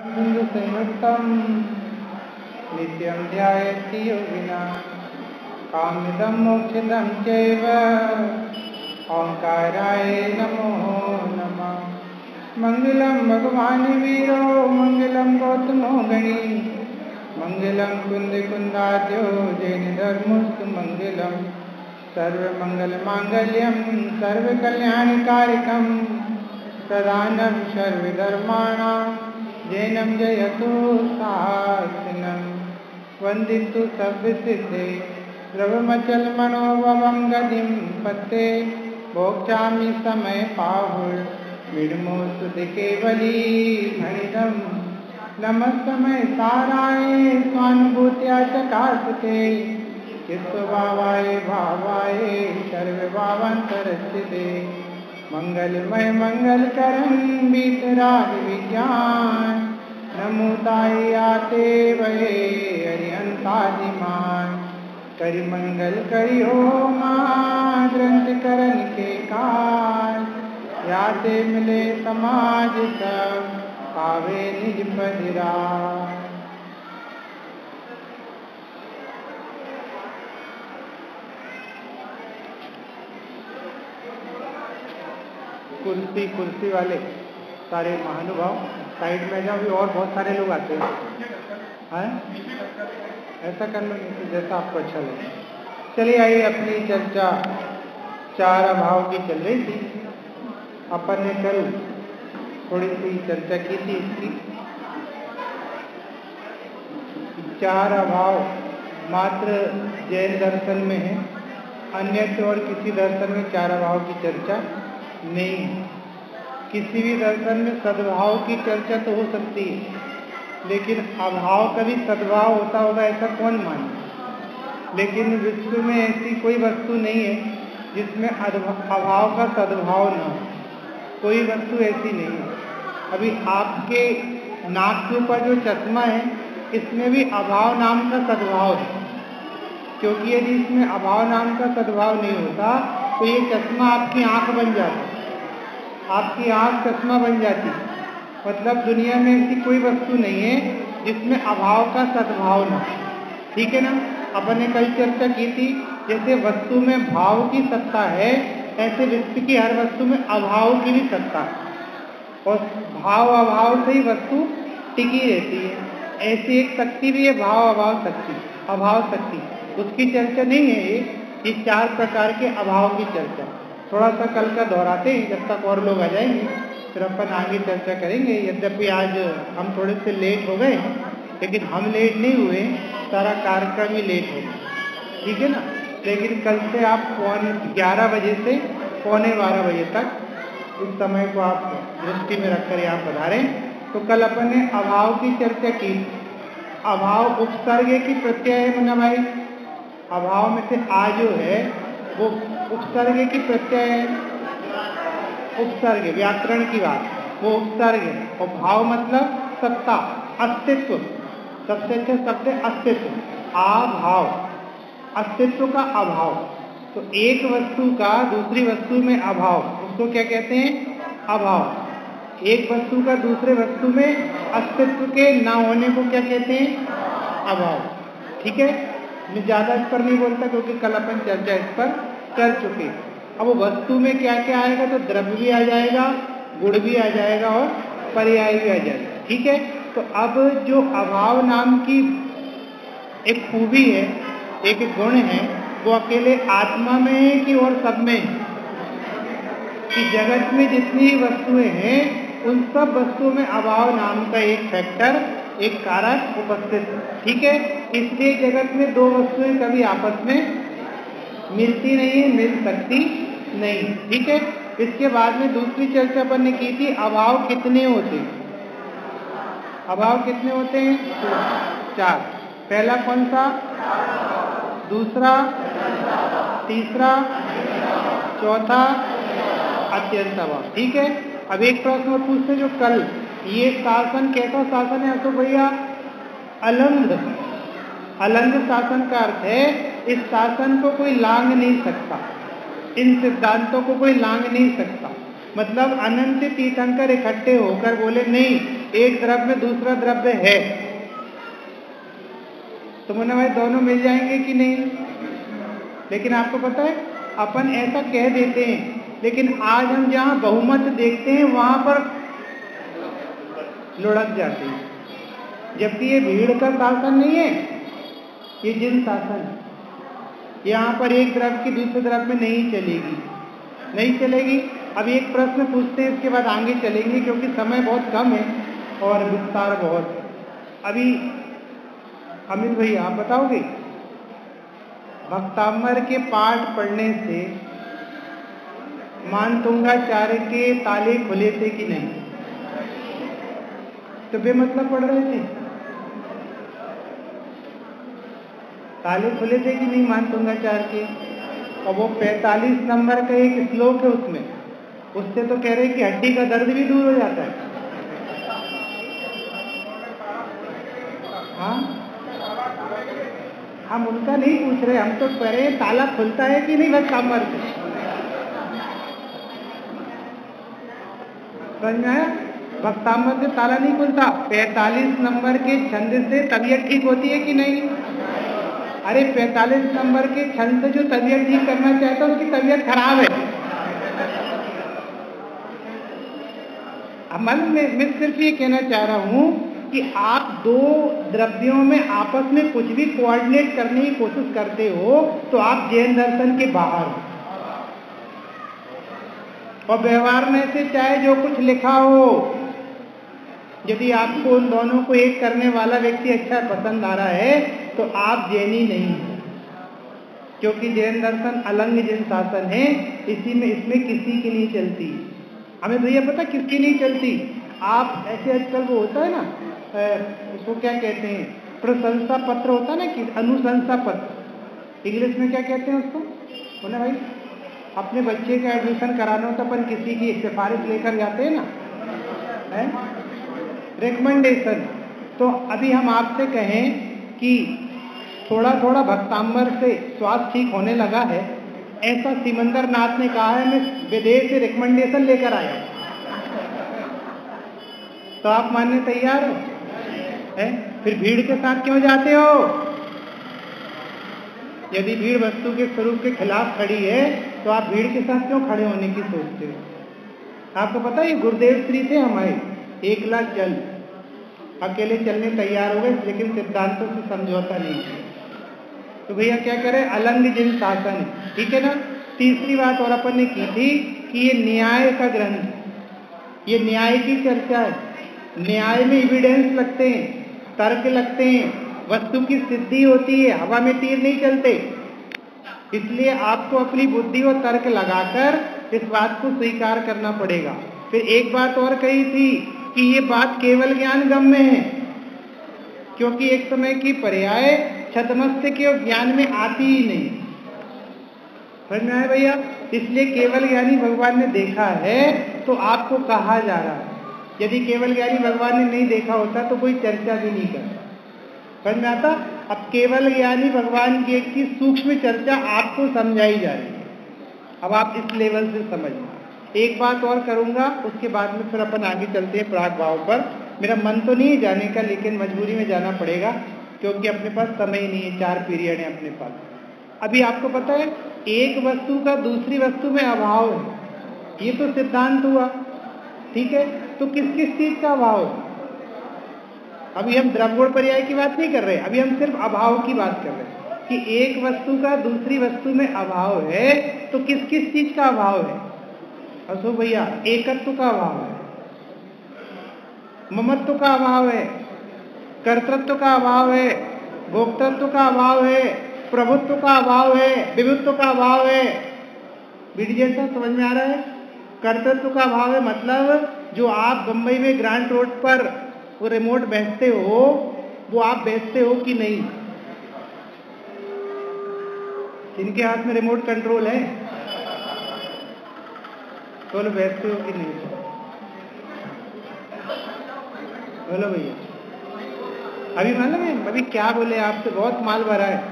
संयुक्तं नित्यं ध्यायति योगिना। कामिदं मोक्षदं चैव। ओङ्काराय नमो नमः। मङ्गलं भगवान् वीरो, मङ्गलं गौतमो गणी मङ्गलं कुन्दकुन्दाद्यो जैनधर्मोऽस्तु मङ्गलं। सर्वमङ्गलमाङ्गल्यं, सर्वकल्याणकारिकं। प्रधानं सर्वधर्माणां जैनं जयतु शासनं वन्दितु सव्यसिद्धे। द्रवमचलमनोभवं गतिं पत्ते। भोक्ष्यामि समय पाहुर् विड्मोस्तुति केवली भणितं नमस्तमय साराय स्वानुभूत्या चकासते चित्तभावाय भावाय सर्वभावान्तरस्थिते। मंगलमय मंगल मंगलकरं बीतराग विज्ञान। नमोताय आते वये अरिहंतादिमान करि मंगल करि हो ग्रंथ करन के काल। याते मिले समाज सब, पावे निज पदिरा कुर्सी कुर्सी वाले, सारे महानुभाव साइड में जाओ भी और बहुत सारे लोग आते हैं। हैं? ऐसा कर लो जैसा आपको अच्छा लगे। चलिए आइए अपनी चर्चा। चार अभाव की चल रही थी। अपन ने कल थोड़ी सी चर्चा की थी इसकी। चार अभाव मात्र जैन दर्शन में है। अन्य और किसी दर्शन में चार अभाव की चर्चा। नहीं। किसी भी दर्शन में सद्भाव की चर्चा तो हो सकती है, लेकिन अभाव का भी सद्भाव होता होगा ऐसा कौन माने? लेकिन विश्व में ऐसी कोई वस्तु नहीं है जिसमें अभाव का सद्भाव न हो। कोई वस्तु ऐसी नहीं है। अभी आपके नाक के ऊपर जो चश्मा है, इसमें भी अभाव नाम का सद्भाव है। क्योंकि यदि इसमें अभाव नाम का सद्भाव नहीं होता तो ये चश्मा आपकी आँख बन जाती आपकी आँख चश्मा बन जाती मतलब दुनिया में ऐसी कोई वस्तु नहीं है जिसमें अभाव का सद्भाव न ठीक है ना? अपन ने कल चर्चा की थी, जैसे वस्तु में भाव की सत्ता है, ऐसे विश्व की हर वस्तु में अभाव की भी सत्ता है। और भाव अभाव से ही वस्तु टिकी रहती है। ऐसी एक शक्ति भी है, भाव अभाव शक्ति अभाव शक्ति। उसकी चर्चा नहीं है ये ये चार प्रकार के अभाव की चर्चा। थोड़ा सा कल का दोहराते हैं, जब तक और लोग आ जाएँगे, फिर अपन आगे चर्चा करेंगे। यद्यपि आज हम थोड़े से लेट हो गए, लेकिन हम लेट नहीं हुए, सारा कार्यक्रम ही लेट हो ठीक है ना? लेकिन कल से आप पौने ग्यारह बजे से पौने बारह बजे तक उस समय को आप दृष्टि में रखकर यहाँ पधारें तो कल अपन ने अभाव की चर्चा की। अभाव उपसर्ग की प्रत्यय है मुन्ना भाई। अभाव में से आ जो है, वो उपसर्ग की प्रत्यय है। उपसर्ग, व्याकरण की बात। वो उपसर्ग है। और भाव मतलब सत्ता, अस्तित्व। सबसे अच्छा शब्द है अस्तित्व। अभाव। अस्तित्व का अभाव। तो एक वस्तु का दूसरी वस्तु में अभाव। उसको क्या कहते हैं? अभाव। एक वस्तु का दूसरे वस्तु में अस्तित्व के ना होने को क्या कहते हैं? अभाव। ठीक है? मैं ज़्यादा इस पर नहीं बोलता क्योंकि कल अपन चर्चा इस पर कर चुके अब वस्तु में क्या क्या आएगा? तो द्रव्य भी आ जाएगा, गुण भी आ जाएगा और पर्याय भी आ जाएगा। ठीक है? तो अब जो अभाव नाम की एक खूबी है, एक गुण है, वो अकेले आत्मा में है कि और सब में कि जगत में जितनी वस्तुएँ हैं, उन सब वस्तुओं में अभाव नाम का एक फैक्टर एक कारक उपस्थित। ठीक है? इसलिए जगत में दो वस्तुएँ कभी आपस में मिलती नहीं है, मिल सकती नहीं। ठीक है? इसके बाद में दूसरी चर्चा अपन ने की थी, अभाव कितने होते अभाव कितने होते हैं? चार। पहला कौन सा? दूसरा? तीसरा? चौथा? अत्यंत अभाव। ठीक है? अब एक प्रश्न और पूछते जो कल ये शासन कैसा शासन है तो भैया? अलंग। अलंग शासन का अर्थ है, इस शासन को कोई लांग नहीं सकता। इन सिद्धांतों को कोई लांग नहीं सकता। मतलब अनंत तीर्थंकर इकट्ठे होकर बोले, नहीं, एक द्रव्य में दूसरा द्रव्य है। तो मुन्ना भाई, दोनों मिल जाएँगे कि नहीं? लेकिन आपको पता है, अपन ऐसा कह देते हैं, लेकिन आज हम जहाँ बहुमत देखते हैं, वहाँ पर लुढ़क जाते हैं। जबकि ये भीड़ का शासन नहीं है, ये जिन शासन यहाँ पर एक द्रव की दूसरे द्रव में नहीं चलेगी। नहीं चलेगी? अभी एक प्रश्न पूछते हैं, इसके बाद आगे चलेंगे, क्योंकि समय बहुत कम है और विस्तार बहुत है। अभी अमित भाई, आप बताओगे? भक्तांबर के पाठ पढ़ने से मानतुंगाचार्य के ताले खुले थे कि नहीं? तो बेमतलब पढ़ रहे थे। ताले खुले थे कि नहीं मानतुंगाचार्य के? और वो 45 नंबर का एक श्लोक है उसमें। उससे तो कह रहे कि हड्डी का दर्द भी दूर हो जाता है। हाँ? हम उनका नहीं पूछ रहे, हम तो कह रहे ताला खुलता है कि नहीं बस कामर से समझ में आया? भक्तामर से ताला नहीं खुलता। पैतालीस नंबर के छंद से तबीयत ठीक होती है कि नहीं? अरे, पैतालीस नंबर के छंद से जो तबीयत ठीक करना चाहता है, उसकी तबीयत खराब है। अमल में, मैं सिर्फ़ ये कहना चाह रहा हूँ कि आप दो द्रव्यों में आपस में कुछ भी कोऑर्डिनेट करने की कोशिश करते हो तो आप जैन दर्शन के बाहर हो। और व्यवहार में से चाहे जो कुछ लिखा हो यदि आपको उन दोनों को एक करने वाला व्यक्ति अच्छा पसंद आ रहा है तो आप जैनी नहीं है। क्योंकि जैन दर्शन अलंग जैन शासन है, इसी में, इसमें किसी की नहीं चलती। हमें भैया पता किसकी नहीं चलती? आप ऐसे आजकल वो होता है ना उसको क्या कहते हैं, प्रशंसा पत्र होता है ना कि अनुशंसा पत्र। इंग्लिश में क्या कहते हैं उसको? बोले भाई, अपने बच्चे का एडमिशन कराना हो तो अपन किसी की सिफारिश लेकर जाते हैं ना? है? रिकमेंडेशन तो अभी हम आपसे कहें कि थोड़ा थोड़ा भक्तांबर से स्वास्थ्य ठीक होने लगा है। ऐसा सिमंदर नाथ ने कहा है, मैं विदेश से रिकमेंडेशन लेकर आया तो आप मानने तैयार हो? है? फिर भीड़ के साथ क्यों जाते हो? यदि भीड़ वस्तु के स्वरूप के खिलाफ खड़ी है तो आप भीड़ के साथ क्यों खड़े होने की सोचते हो? आपको पता है गुरुदेव श्री थे हमारे। एक लाख जल अकेले चलने तैयार हो गए, लेकिन सिद्धांतों से समझौता नहीं किया। तो भैया क्या करें? अलंग जिन शासन ठीक है ना? तीसरी बात और अपन ने की थी कि ये न्याय का ग्रंथ ये न्याय की चर्चा है। न्याय में एविडेंस लगते हैं, तर्क लगते हैं, वस्तु की सिद्धि होती है, हवा में तीर नहीं चलते। इसलिए आपको अपनी बुद्धि और तर्क लगाकर इस बात को स्वीकार करना पड़ेगा। फिर एक बात और कही थी कि ये बात केवल ज्ञान गम में है। क्योंकि एक समय की पर्याय छतमस्त के ज्ञान में आती ही नहीं। समझ में आया भैया? इसलिए केवल ज्ञानी भगवान ने देखा है तो आपको कहा जा रहा है। यदि केवल ज्ञानी भगवान ने नहीं देखा होता तो कोई चर्चा भी नहीं करता। समझ में आता? अब केवल ज्ञानी भगवान की एक की सूक्ष्म चर्चा आपको समझाई जा रही है। अब आप इस लेवल से समझना एक बात और करूँगा, उसके बाद में फिर अपन आगे चलते हैं प्राग भाव पर। मेरा मन तो नहीं है जाने का, लेकिन मजबूरी में जाना पड़ेगा, क्योंकि अपने पास समय ही नहीं है, चार पीरियड है अपने पास। अभी आपको पता है, एक वस्तु का दूसरी वस्तु में अभाव है। ये तो सिद्धांत हुआ, ठीक है? तो किस किस चीज़ का अभाव है? अभी हम द्रव्यों पर्याय की बात नहीं कर रहे, अभी हम सिर्फ़ अभाव की बात कर रहे हैं। कि एक वस्तु का दूसरी वस्तु में अभाव है तो किस किस चीज़ का अभाव है? असो भैया, एकत्व का अभाव है। ममत्व का अभाव है। कर्तृत्व का अभाव है। भोक्तत्व का अभाव है। प्रभुत्व का अभाव है। विभुत्व का अभाव है। बीडी जैसा समझ में आ रहा है? कर्तृत्व का अभाव है मतलब जो आप बम्बई में ग्रांट रोड पर वो रिमोट बेचते हो, वो आप बेचते हो कि नहीं? इनके हाथ में रिमोट कंट्रोल है? बोलो बेचते हो कि नहीं? बोलो भैया। अभी मालूम है? अभी क्या बोले आपसे बहुत माल भरा है।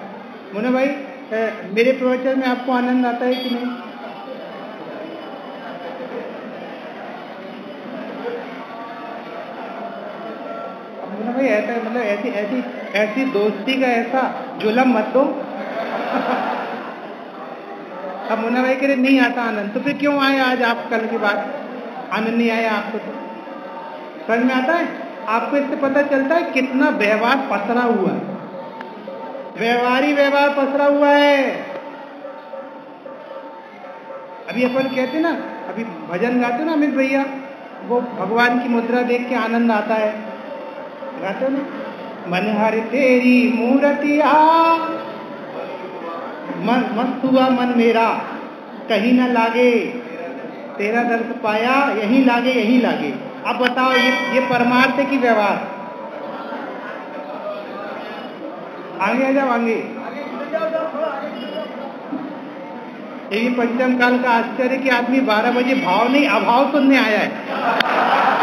मुन्ना भाई ए, मेरे प्रवचन में आपको आनंद आता है कि नहीं? मुन्ना भाई ऐसा मतलब ऐसी ऐसी ऐसी दोस्ती का ऐसा जुलम मत दो। अब मुन्ना भाई कह रहे नहीं आता आनंद तो फिर क्यों आए आज आप कल की बात? आनंद नहीं आया आपको तो। समझ में आता है? आपको इससे पता चलता है कितना व्यवहार पसरा हुआ है। व्यवहारी व्यवहार पसरा हुआ है। अभी अपन कहते ना, अभी भजन गाते ना अमित भैया, वो भगवान की मुद्रा देख के आनंद आता है। गाते ना? मन हर तेरी मूर्तिया मन मस्त हुआ मन मेरा, कहीं ना लागे तेरा दर्द पाया, यहीं लागे यहीं लागे। अब बताओ, ये ये परमार्थ की व्यवहार। आगे आ जाओ, आगे। ये पंचम काल का आश्चर्य कि आदमी 12 बजे भाव नहीं, अभाव सुनने आया है।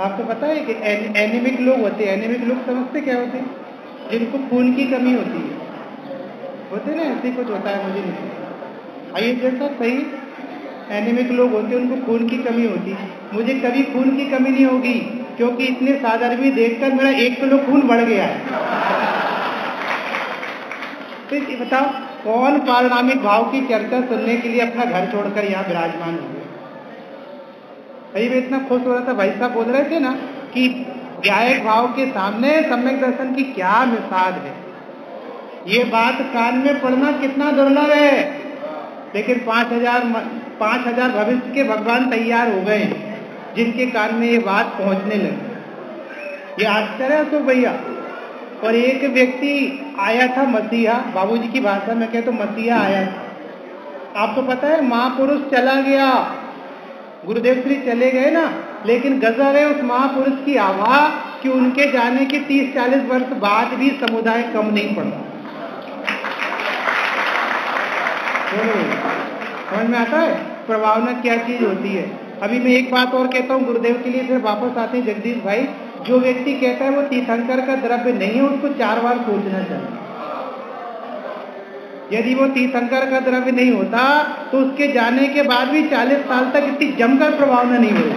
आपको पता है कि एन, एनिमिक लोग होते हैं। एनिमिक लोग समझते क्या होते हैं? जिनको खून की कमी होती है। होते ना ऐसे कुछ होता है मुझे नहीं आइए जैसा सही। एनिमिक लोग होते हैं उनको खून की कमी होती है। मुझे कभी खून की कमी नहीं होगी क्योंकि इतने साधारण देखकर मेरा एक किलो खून बढ़ गया है। तो बताओ कौन पारिणामिक भाव की चर्चा सुनने के लिए अपना घर छोड़कर यहाँ विराजमान हो अभी मैं इतना खुश हो रहा था, भाई साहब बोल रहे थे ना कि व्यायक भाव के सामने सम्यक दर्शन की क्या मिसाल है। ये बात कान में पढ़ना कितना दुर्लभ है। लेकिन पाँच हज़ार पाँच हज़ार भविष्य के भगवान तैयार हो गए, जिनके कान में ये बात पहुँचने लगी। ये आश्चर्य तो भैया, और एक व्यक्ति आया था मसीहा, बाबूजी की भाषा में कहे तो मसीहा आया था। आपको पता है, महापुरुष चला गया। गुरुदेव श्री चले गए ना, लेकिन गजब है उस महापुरुष की आभा कि उनके जाने के 30-40 वर्ष बाद भी समुदाय कम नहीं पड़ा। समझ में आता है? प्रभावना क्या चीज़ होती है? अभी मैं एक बात और कहता हूँ, गुरुदेव के लिए फिर वापस आते हैं जगदीश भाई। जो व्यक्ति कहता है वो तीर्थंकर का द्रव्य नहीं है, उसको चार बार सोचना चाहिए। यदि वो तीर्थंकर का द्रव्य नहीं होता तो उसके जाने के बाद भी 40 साल तक इतनी जमकर प्रभावना नहीं हुई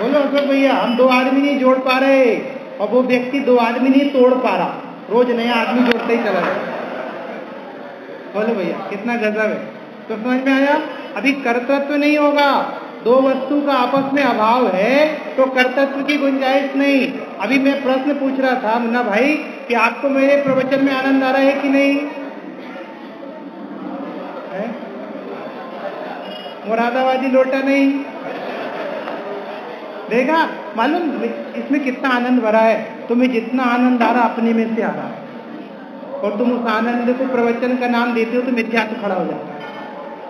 बोलो अशोक भैया, हम दो आदमी नहीं जोड़ पा रहे, और वो व्यक्ति दो आदमी नहीं तोड़ पा रहा, रोज नया आदमी जोड़ते ही चला रहा बोलो भैया, कितना गजब है। तो समझ में आया? अभी कर्तृत्व नहीं होगा दो वस्तु का आपस में अभाव है तो कर्तृत्व की गुंजाइश नहीं। अभी मैं प्रश्न पूछ रहा था, मुन्ना भाई, कि आपको मेरे प्रवचन में आनंद आ रहा है कि नहीं? है? मुरादाबादी लोटा नहीं। देखा, मालूम, इसमें कितना आनंद भरा है। तुम्हें जितना आनंद आ रहा, अपने में से आ रहा है। और तुम उस आनंद को प्रवचन का नाम देते हो तो मिथ्यात्व खड़ा हो जाता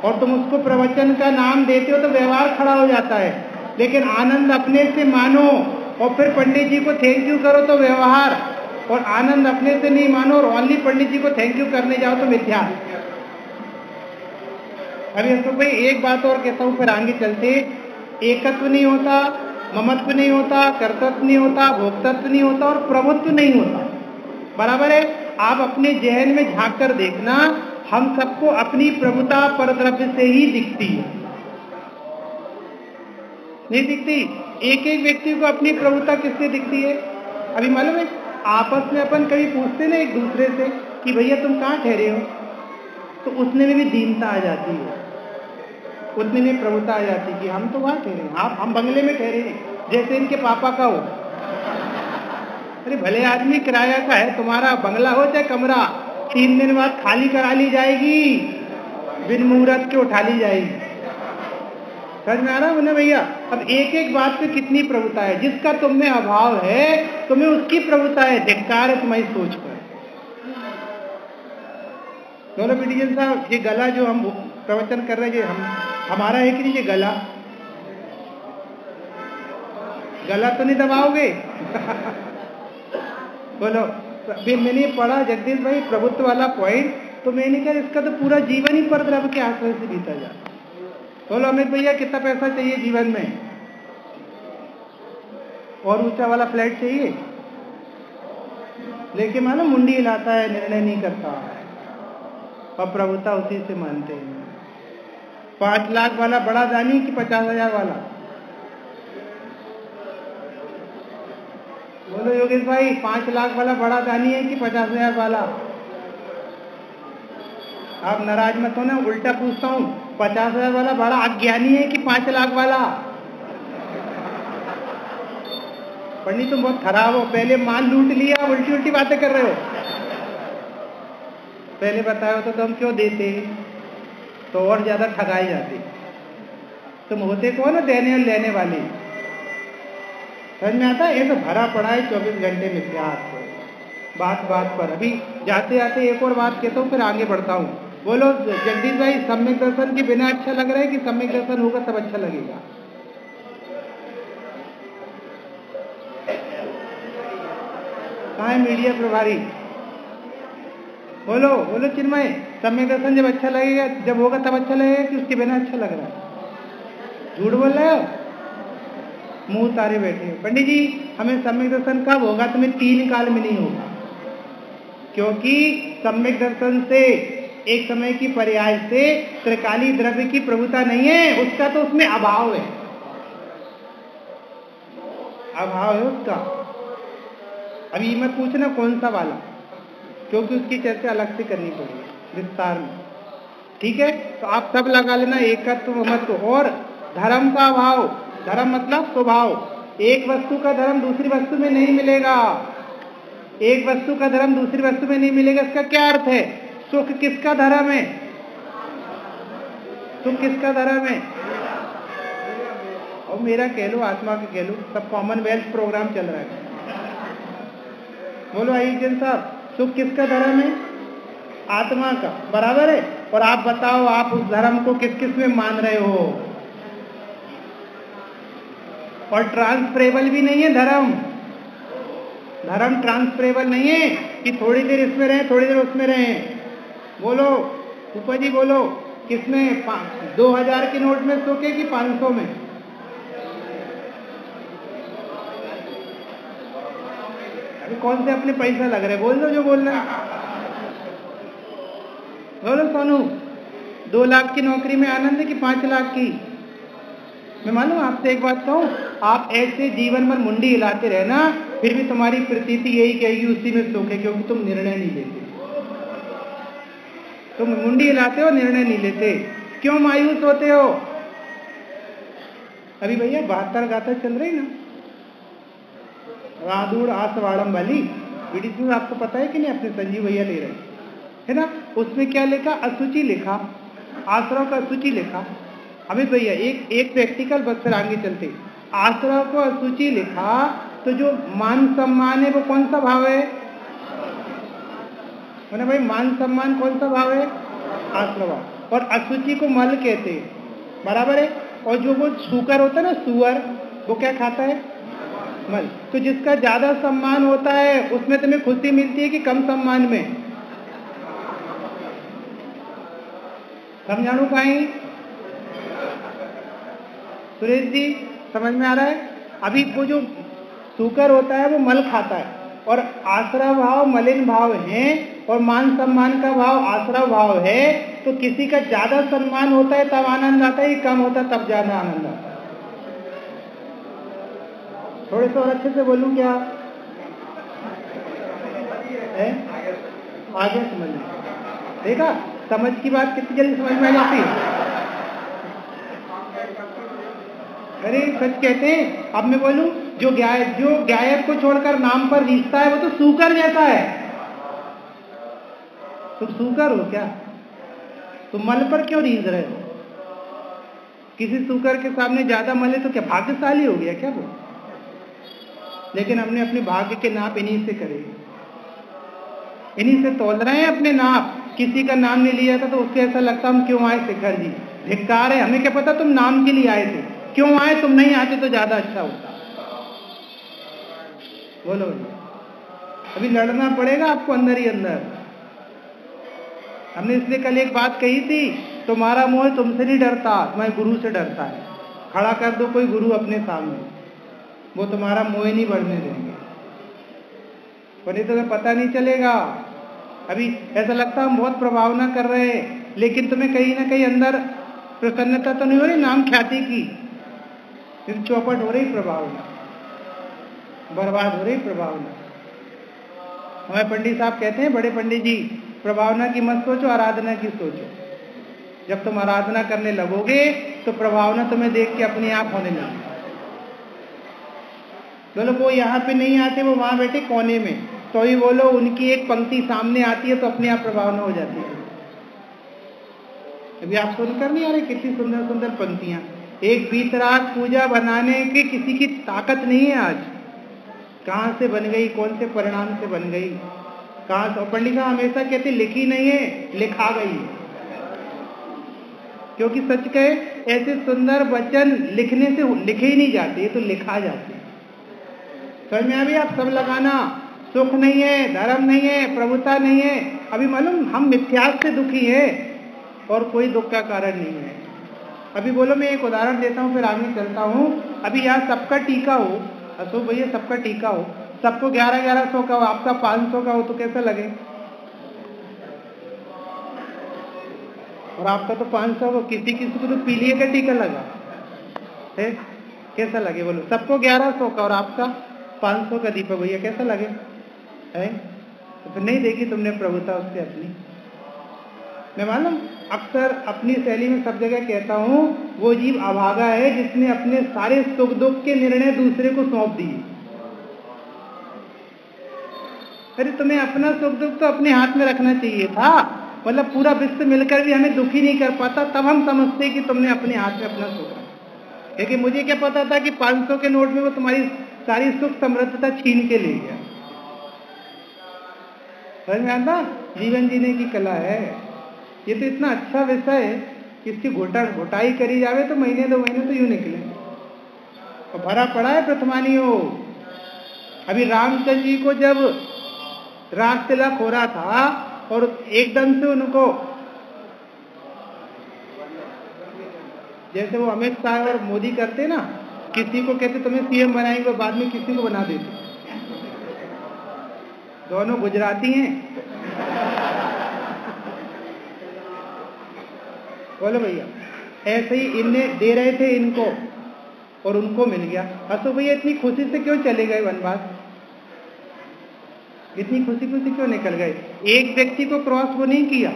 और तुम उसको प्रवचन का नाम देते हो तो व्यवहार खड़ा हो जाता है। लेकिन आनंद अपने से मानो और फिर पंडित जी को थैंक यू करो तो व्यवहार। और आनंद अपने से नहीं मानो और ओनली पंडित जी को थैंक यू करने जाओ तो मिथ्या। अभी अशोक भाई एक बात और कहता हूँ, फिर आगे चलते। एकत्व नहीं होता, ममत्व नहीं होता, कर्तत्व नहीं होता, भोक्तत्व नहीं होता और प्रभुत्व नहीं होता। बराबर है? आप अपने जहन में झाँक कर देखना हम सबको अपनी प्रभुता पर द्रव्य से ही दिखती। है नहीं दिखती? एक एक व्यक्ति को अपनी प्रभुता किससे दिखती है? अभी मालूम है, आपस में अपन कभी पूछते ना एक दूसरे से कि भैया तुम कहाँ ठहरे हो? तो उसने में भी दीनता आ जाती है। उतने में प्रभुता आ जाती है कि हम तो वहाँ ठहरे आप, हम बंगले में ठहरे हैं, जैसे इनके पापा का हो। अरे भले आदमी किराया का है, तुम्हारा बंगला हो चाहे कमरा। तीन दिन बाद खाली करा ली जाएगी, बिन मुहूर्त के उठा ली जाएगी। समझ में आ रहा है भैया? अब एक एक बात पे कितनी प्रभुता है? जिसका तुम अभाव है, तुम्हें उसकी प्रभुता है, धिक्कार है तुम्हारी सोच पर। दोनों बिटिजन साहब, ये गला जो हम प्रवचन कर रहे हैं हम, हमारा है कि नहीं ये गला? गला तो नहीं दबाओगे? बोलो। फिर मैंने पढ़ा जगदीश भाई, प्रभुत्व वाला पॉइंट तो मैंने कहा इसका तो पूरा जीवन ही पर द्रव्य के आश्रय से बीता जाता बोलो अमित भैया, कितना पैसा चाहिए जीवन में? और ऊँचा वाला फ्लैट चाहिए? लेकिन मानो मुंडी हिलाता है, निर्णय नहीं करता। और प्रभुता उसी से मानते हैं। पाँच लाख वाला, बड़ा दानी कि पचास हज़ार वाला? बोलो योगेश भाई, पाँच लाख वाला बड़ा दानी है कि पचास हज़ार वाला? आप नाराज़ मत हो ना उल्टा पूछता हूँ, पचास हज़ार वाला बड़ा अज्ञानी है कि पाँच लाख वाला? पंडित, तुम बहुत खराब हो। पहले माल लूट लिया, उल्टी उल्टी बातें कर रहे हो। पहले बताया तो तुम क्यों देते तो और ज़्यादा ठगाई जाती। तुम होते कौन हो? देने और लेने वाले। समझ में आता है? ये तो भरा पड़ा है, चौबीस घंटे में को बात बात पर। अभी जाते जाते एक और बात कहता हूँ, फिर आगे बढ़ता हूँ। बोलो, जगदीश भाई, सम्यक दर्शन के बिना अच्छा लग रहा है कि सम्यक दर्शन होगा तब अच्छा लगेगा? कहा है मीडिया प्रभारी? बोलो बोलो चिन्मय, सम्यक दर्शन जब अच्छा लगेगा, जब होगा तब अच्छा लगेगा कि उसके बिना अच्छा लग रहा है? झूठ बोल रहे हो? मुँह तारे बैठे पंडित जी, हमें सम्यक दर्शन कब होगा? तुम्हें तीन काल में नहीं होगा। क्योंकि सम्यक दर्शन से, एक समय की पर्याय से त्रिकाली द्रव्य की प्रभुता नहीं है, उसका तो उसमें अभाव है। अभाव है उसका। अभी मत पूछना कौन सा वाला, क्योंकि उसकी चर्चा अलग से करनी पड़ेगी, विस्तार में। ठीक है? तो आप सब लगा लेना, एकत्व महत्व और धर्म का अभाव। धर्म मतलब स्वभाव। एक वस्तु का धर्म दूसरी वस्तु में नहीं मिलेगा। एक वस्तु का धर्म दूसरी वस्तु में नहीं मिलेगा, इसका क्या अर्थ है? सुख किसका धर्म है? सुख किसका धर्म है? और मेरा कह लो, आत्मा का कह लो, सब कॉमनवेल्थ प्रोग्राम चल रहा है। बोलो आईजन साहब, सुख किसका धर्म है? आत्मा का। बराबर है? और आप बताओ, आप उस धर्म को किस किसमें मान रहे हो? और ट्रांसफरेबल भी नहीं है धर्म। धर्म ट्रांसफरेबल नहीं है कि थोड़ी देर इसमें रहे, थोड़ी देर उसमें रहे। बोलो ऊपर जी बोलो, किसमें? दो हज़ार के नोट में सोके कि पाँच सौ में? अभी कौन से अपने पैसा लग रहे बोल दो जो बोलना बोलो, सोनू, दो लाख की नौकरी में आनंद है कि पाँच लाख की? मैं मालूम आपसे एक बात कहूँ, आप ऐसे जीवन भर मुंडी हिलाते रहना, फिर भी तुम्हारी प्रतीति यही कहेगी, उसी में सोखे क्योंकि तुम निर्णय नहीं लेते। तुम मुंडी हिलाते हो, निर्णय नहीं लेते। क्यों मायूस होते हो? अभी भैया, बहत्तर गाथा चल रही ना? राधुड़ आसवाड़म वाली बीडीसी में आपको पता है कि नहीं, अपने संजीव भैया ले रहे है। ना? उसमें क्या लिखा? असुचि लिखा। आश्रव का असुचि लिखा। अमित भैया, एक एक प्रैक्टिकल बस फिर आगे चलते आश्रव को असुचि लिखा तो जो मान सम्मान है, वो कौन सा भाव है? मैंने भाई, मान सम्मान कौन सा भाव है? आश्रव और असुचि को मल कहते बराबर है? और जो वो सुकर होता है ना, सुअर, वो क्या खाता है? मल। तो जिसका ज़्यादा सम्मान होता है, उसमें तुम्हें खुशी मिलती है कि कम सम्मान में? समझाणु कहीं सुरेश जी, समझ में आ रहा है? अभी वो जो सुकर होता है, वो मल खाता है। और आश्रय भाव मलिन भाव है, और मान सम्मान का भाव आश्रय भाव है तो किसी का ज़्यादा सम्मान होता है, तब आनंद आता है कम होता है, तब ज़्यादा आनंद आता है। थोड़े से और अच्छे से बोलूँ क्या? है? आगे समझ देखा? समझ की बात कितनी जल्दी समझ में आ जाती है? अरे, सच कहते हैं। अब मैं बोलूँ, जो गायब जो गायब को छोड़कर नाम पर रीसता है, वो तो सूकर जैसा है। तुम सूकर हो क्या? तुम मल पर क्यों रीझ रहे हो? किसी सूकर के सामने ज़्यादा मले तो क्या भाग्यशाली हो गया क्या वो? लेकिन हमने अपने भाग्य के नाप इन्हीं से करे। इन्हीं से तोल रहे हैं अपने नाप। किसी का नाम नहीं लिया था तो उससे ऐसा लगता हम क्यों आए शिखर जी? धिक्कार है, हमें क्या पता तुम नाम के लिए आए थे? क्यों आए? तुम नहीं आते तो ज़्यादा अच्छा होता। बोलो अभी लड़ना पड़ेगा आपको अंदर ही अंदर। हमने इसलिए कल एक बात कही थी, तुम्हारा मोह तुमसे नहीं डरता, तुम्हारे गुरु से डरता है। खड़ा कर दो कोई गुरु अपने सामने। वो तुम्हारा मोह नहीं बढ़ने देंगे। वो नहीं तो तुम्हें पता नहीं चलेगा। अभी ऐसा लगता हम बहुत प्रभावना कर रहे हैं, लेकिन तुम्हें कहीं ना कहीं अंदर प्रसन्नता तो नहीं हो रही, नाम ख्याति की। फिर चौपट हो रही प्रभावना। बर्बाद हो रही प्रभावना। हमें पंडित साहब कहते हैं, बड़े पंडित जी, प्रभावना की मत सोचो, आराधना की सोचो। जब तुम आराधना करने लगोगे तो प्रभावना तुम्हें देख के अपने आप होने लगे बोलो वो यहाँ पे नहीं आते, वो वहाँ बैठे कोने में। तो ही बोलो, उनकी एक पंक्ति सामने आती है तो अपने आप प्रभावना हो जाती है। अभी आप सुनकर नहीं आ रहे? कितनी सुंदर सुंदर पंक्तियाँ। एक बीतरात पूजा बनाने की किसी की ताकत नहीं है आज। कहाँ से बन गई, कौन से परिणाम से बन गई? कहाँ से पंडित साहब हमेशा कहते लिखी नहीं है, लिखा गई क्योंकि सच कहे, ऐसे सुंदर वचन लिखने से लिखे ही नहीं जाते, ये तो लिखा जाते समझ में अभी आप सब लगाना, सुख नहीं है, धर्म नहीं है, प्रभुता नहीं है। अभी मालूम, हम मिथ्यास से दुखी है और कोई दुख का कारण नहीं है। अभी बोलो, मैं एक उदाहरण देता हूँ, फिर आगे चलता हूँ। अभी यहाँ सबका टीका हो। अशोक भैया, सबका टीका हो। सबको ग्यारह ग्यारह सौ का हो, आपका पाँच सौ का हो तो कैसा लगे? और आपका तो पाँच सौ का किसी किसी को तो पीलिए का टीका लगा। है? कैसा लगे बोलो? सबको ग्यारह सौ का और आपका पाँच सौ का दीपक भैया, कैसा लगे? है? तो फिर नहीं देखी तुमने प्रभुता उससे अपनी। मैं मालूम, अक्सर अपनी शैली में सब जगह कहता हूँ, वो जीव अभागा है जिसने अपने सारे सुख दुख के निर्णय दूसरे को सौंप दिए। अरे तुम्हें अपना सुख दुख तो अपने हाथ में रखना चाहिए था। मतलब पूरा विश्व मिलकर भी हमें दुखी नहीं कर पाता, तब हम समझते कि तुमने अपने हाथ में अपना सुख रखा। क्योंकि मुझे क्या पता था कि 500 के नोट में वो तुम्हारी सारी सुख समृद्धता छीन के ले गया। समझ में आता? जीवन जीने की कला है। ये तो इतना अच्छा विषय है कि इसकी घोटा, घोटाई करी जावे तो महीने, दो महीने तो यूँ निकले। और भरा पड़ा है प्रथमानी हो अभी रामचंद्र जी को जब राग तिलक हो रहा था और एकदम से उनको जैसे वो अमित शाह और मोदी करते ना, किसी को कहते, तुम्हें सीएम बनाएँगे, बाद में किसी को बना देते। दोनों गुजराती हैं। बोलो भैया। ऐसे ही इन्हें दे रहे थे इनको, और उनको मिल गया। अशोक भैया, इतनी खुशी से क्यों चले गए वनवास? इतनी खुशी खुशी क्यों निकल गए? एक व्यक्ति को क्रॉस वो नहीं किया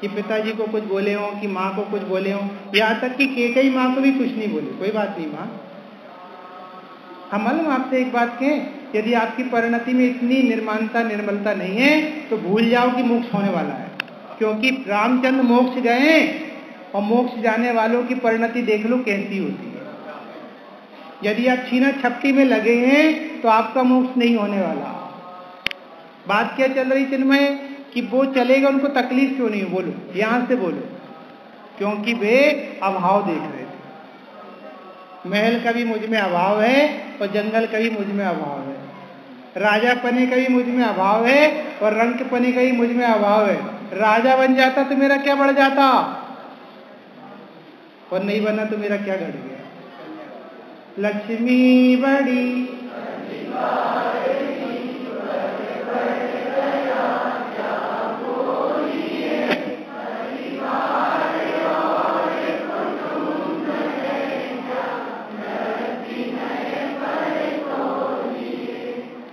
कि पिताजी को कुछ बोले हो, कि माँ को कुछ बोले हो। यहाँ तक कि केकई माँ को भी कुछ नहीं बोले। कोई बात नहीं माँ। हम मालूम आपसे एक बात कहें, यदि आपकी परिणति में इतनी निर्माणता, निर्मलता नहीं है तो भूल जाओ कि मोक्ष होने वाला है। क्योंकि रामचंद्र मोक्ष गए और मोक्ष जाने वालों की परिणति देख लो कैसी होती है। यदि आप छीना छपटी में लगे हैं तो आपका मोक्ष नहीं होने वाला। बात क्या चल रही चिन्मय? कि वो चलेगा, उनको तकलीफ़ क्यों नहीं? बोलो यहाँ से बोलो। क्योंकि वे अभाव देख रहे थे। महल का भी मुझमें अभाव है और जंगल का भी मुझमें अभाव है। राजा पने का भी मुझमें अभाव है और रंग पने का भी मुझमें अभाव है। राजा बन जाता तो मेरा क्या बढ़ जाता? और नहीं बना तो मेरा क्या घट गया? लक्ष्मी बड़ी।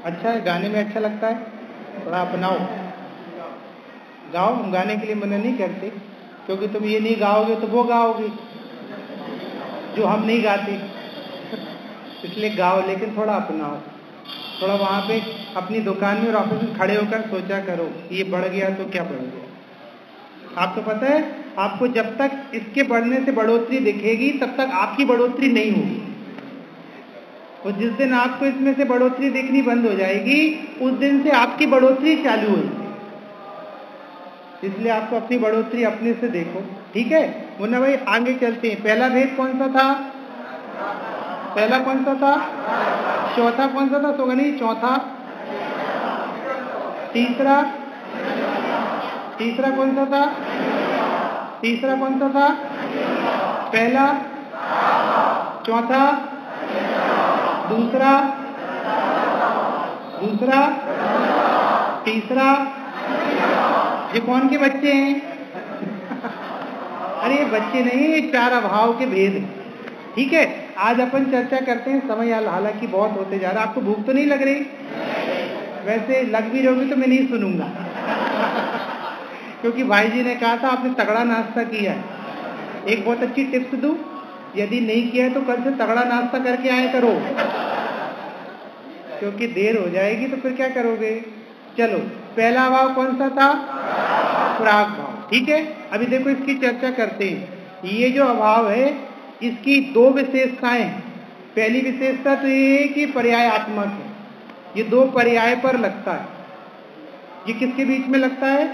अच्छा है, गाने में अच्छा लगता है। थोड़ा अपनाओ। गाओ, हम गाने के लिए मना नहीं करते, क्योंकि तुम ये नहीं गाओगे तो वो गाओगे, जो हम नहीं गाते। इसलिए गाओ, लेकिन थोड़ा अपनाओ। थोड़ा वहाँ पे अपनी दुकान में और ऑफ़िस में खड़े होकर सोचा करो, ये बढ़ गया तो क्या बढ़ गया। आपको पता है, आपको जब तक इसके बढ़ने से बढ़ोतरी दिखेगी, तब तक आपकी बढ़ोतरी नहीं होगी। और जिस दिन आपको इसमें से बढ़ोतरी दिखनी बंद हो जाएगी, उस दिन से आपकी बढ़ोतरी चालू होगी इसलिए आपको अपनी बढ़ोतरी अपने से देखो। ठीक है? मुन्ना भाई, आगे चलते हैं। पहला भेद कौन सा था? पहला कौन सा था? चौथा कौन सा था? सोगनी चौथा। तीसरा? तीसरा कौन सा था? तीसरा कौन सा था? पहला? चौथा? दूसरा? दूसरा? तीसरा? ये कौन के बच्चे हैं? अरे बच्चे नहीं ये चार अभाव के भेद हैं। ठीक है, आज अपन चर्चा करते हैं समय हालाँकि बहुत होते जा रहा आपको भूख तो नहीं लग रही? वैसे लग भी रहोगी तो मैं नहीं सुनूँगा। क्योंकि भाई जी ने कहा था, आपने तगड़ा नाश्ता किया है। एक बहुत अच्छी टिप्स दूँ? यदि नहीं किया है तो कल से तगड़ा नाश्ता करके आया करो। क्योंकि देर हो जाएगी तो फिर क्या करोगे? चलो, पहला भाव कौन सा था? प्राग भाव, ठीक है? अभी देखो इसकी चर्चा करते हैं। ये जो अभाव है, इसकी दो विशेषताएँ पहली विशेषता तो ये है कि पर्यायात्मक है। ये दो पर्याय पर लगता है। ये किसके बीच में लगता है?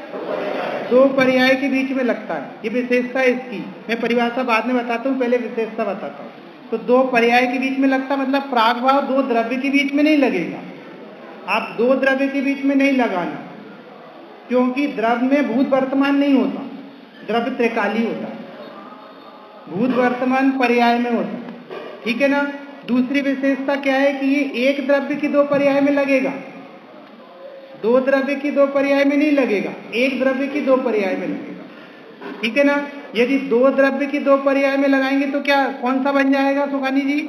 दो पर्याय के बीच में लगता है। ये विशेषता इसकी। मैं परिभाषा बाद में बताता हूँ, पहले विशेषता बताता हूँ। तो दो पर्याय के बीच में लगता मतलब प्राग भाव दो द्रव्य के बीच में नहीं लगेगा। आप दो द्रव्य के बीच में नहीं लगाना। क्योंकि द्रव्य में भूत वर्तमान नहीं होता। द्रव्य त्रिकाली होता है। भूत वर्तमान पर्याय में होता है। ठीक है ना? दूसरी विशेषता क्या है कि ये एक द्रव्य की दो पर्याय में लगेगा। दो द्रव्य की दो पर्याय में नहीं लगेगा एक द्रव्य की दो पर्याय में लगेगा। ठीक है ना? यदि दो द्रव्य की दो पर्याय में लगाएँगे तो क्या कौन सा बन जाएगा सुखानी जी?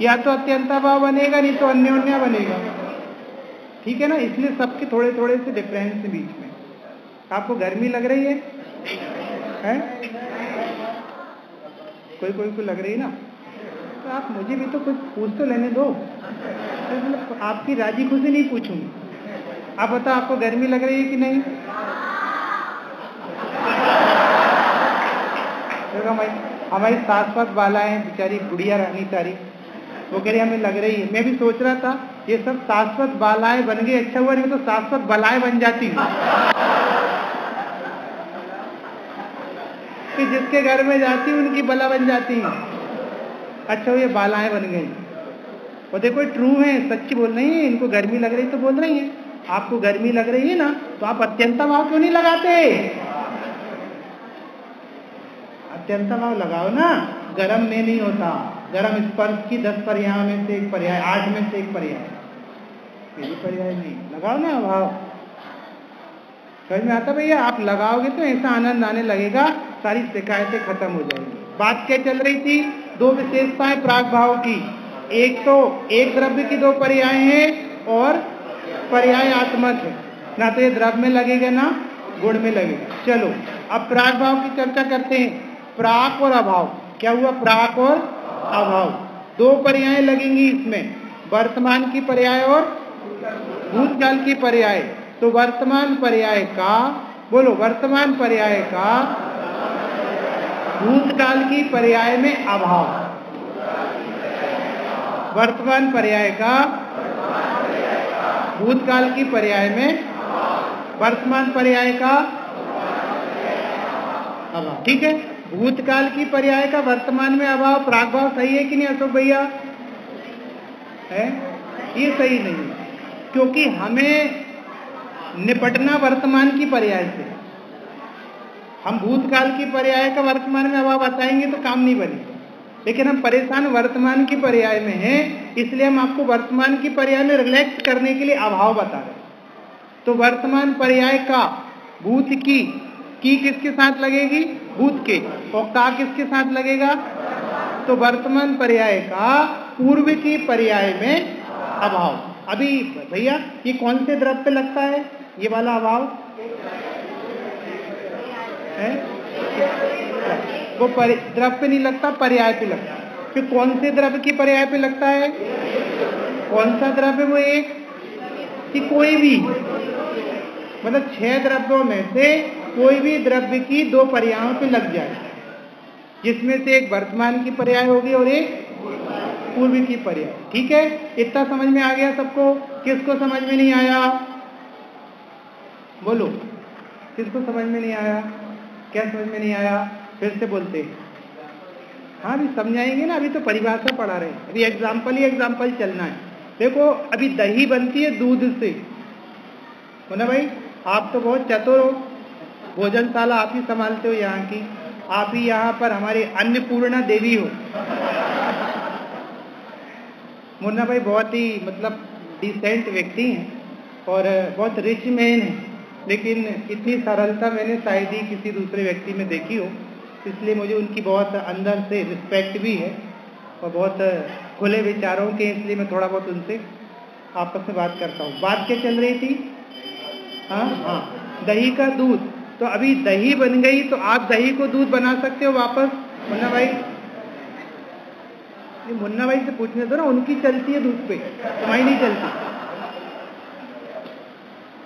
या तो अत्यंता भाव बनेगा नहीं तो अन्योन्या बनेगा। ठीक है ना? इसलिए सबके थोड़े थोड़े से डिफरेंस है बीच में। आपको गर्मी लग रही है, है? कोई कोई को लग रही है ना? तो आप मुझे भी तो कुछ पूछ तो लेने दो। तो आपकी राज़ी खुशी नहीं पूछूँगी। आप बताओ, आपको गर्मी लग रही है कि नहीं? हमारी हमारी शाश्वत बाला है, बेचारी बुढ़िया रानी सारी। वो कह रही हमें लग रही है। मैं भी सोच रहा था, ये सब शाश्वत बालाएँ बन गई अच्छा हुआ नहीं तो शाश्वत बलाएँ बन जाती। कि जिसके घर में जाती, उनकी बला बन जाती। है अच्छा ये बालाएँ बन गई। और देखो ट्रू है, सच्ची बोल रही है, इनको गर्मी लग रही तो बोल रही है। आपको गर्मी लग रही है ना तो आप अत्यंता भाव क्यों नहीं लगाते? अत्यंता भाव लगाओ ना, गर्म में नहीं होता। गर्म स्पर्श की दस पर्याय में से एक पर्याय, आठ में से एक पर्याय। पर्याय नहीं। लगाओ ना भाव समझ में आता भैया? आप लगाओगे तो ऐसा आनंद आने लगेगा, सारी शिकायतें खत्म हो जाएँगी। बात क्या चल रही थी? दो विशेषताएँ प्राग भाव की। एक तो एक द्रव्य की दो पर्याय हैं और पर्यायात्मक है। ना तो ये द्रव्य में लगेगा, ना गुण में लगेगा। चलो, अब प्राग भाव की चर्चा करते हैं। प्राक और अभाव। क्या हुआ? प्राक और अभाव। दो पर्याय लगेंगी इसमें। वर्तमान की पर्याय और भूतकाल की पर्याय। तो वर्तमान पर्याय का, बोलो, वर्तमान पर्याय का भूतकाल की पर्याय में अभाव। वर्तमान पर्याय का भूतकाल की पर्याय में वर्तमान पर्याय का अभाव। ठीक है? भूतकाल की पर्याय का वर्तमान में अभाव, प्रागभाव सही है कि नहीं अशोक भैया? है? ये सही नहीं क्योंकि हमें निपटना वर्तमान की पर्याय से। हम भूतकाल की पर्याय का वर्तमान में अभाव बताएँगे तो काम नहीं बनेगा। लेकिन हम परेशान वर्तमान की पर्याय में हैं, इसलिए हम आपको वर्तमान की पर्याय में रिलैक्स करने के लिए अभाव बता रहे तो वर्तमान पर्याय का भूत की की किसके साथ लगेगी? भूत के। और का किसके साथ लगेगा? तो वर्तमान पर्याय का पूर्व की पर्याय में अभाव। अभी भैया, ये कौन से द्रव पे लगता है? ये वाला अभाव? है? वो द्रव पे नहीं लगता, पर्याय पे लगता। फिर कौन से द्रव्य की पर्याय पे लगता है? कौन सा द्रव्य वो एक? कि कोई भी। मतलब छह द्रव्यों में से कोई भी द्रव्य की दो पर्यायों पे लग जाए। जिसमें से एक वर्तमान की पर्याय होगी और एक पूर्व की पर्याय। ठीक है? इतना समझ में आ गया सबको? किसको समझ में नहीं आया? बोलो। किसको समझ में नहीं आया? क्या समझ में नहीं आया? फिर से बोलते हाँ अभी समझाएँगे ना, अभी तो परिभाषा पढ़ा रहे अभी एग्ज़ाम्पल ही एग्ज़ाम्पल चलना है। देखो, अभी दही बनती है दूध से। हो ना भाई? आप तो बहुत चतुर हो। भोजनशाला आप ही संभालते हो यहाँ की। आप ही यहाँ पर हमारे अन्नपूर्णा देवी हो। मुन्ना भाई बहुत ही मतलब डिसेंट व्यक्ति हैं और बहुत रिच मैन हैं। लेकिन इतनी सरलता मैंने शायद ही किसी दूसरे व्यक्ति में देखी हो, इसलिए मुझे उनकी बहुत अंदर से रिस्पेक्ट भी है और बहुत खुले विचारों के इसलिए मैं थोड़ा बहुत उनसे आपस में बात करता हूँ। बात क्या चल रही थी? हाँ हाँ। दही का दूध। तो अभी दही बन गई तो आप दही को दूध बना सकते हो वापस? मुन्ना भाई? ये मुन्ना भाई से पूछने दो ना, उनकी चलती है दूध पे। तुम्हारी नहीं चलती।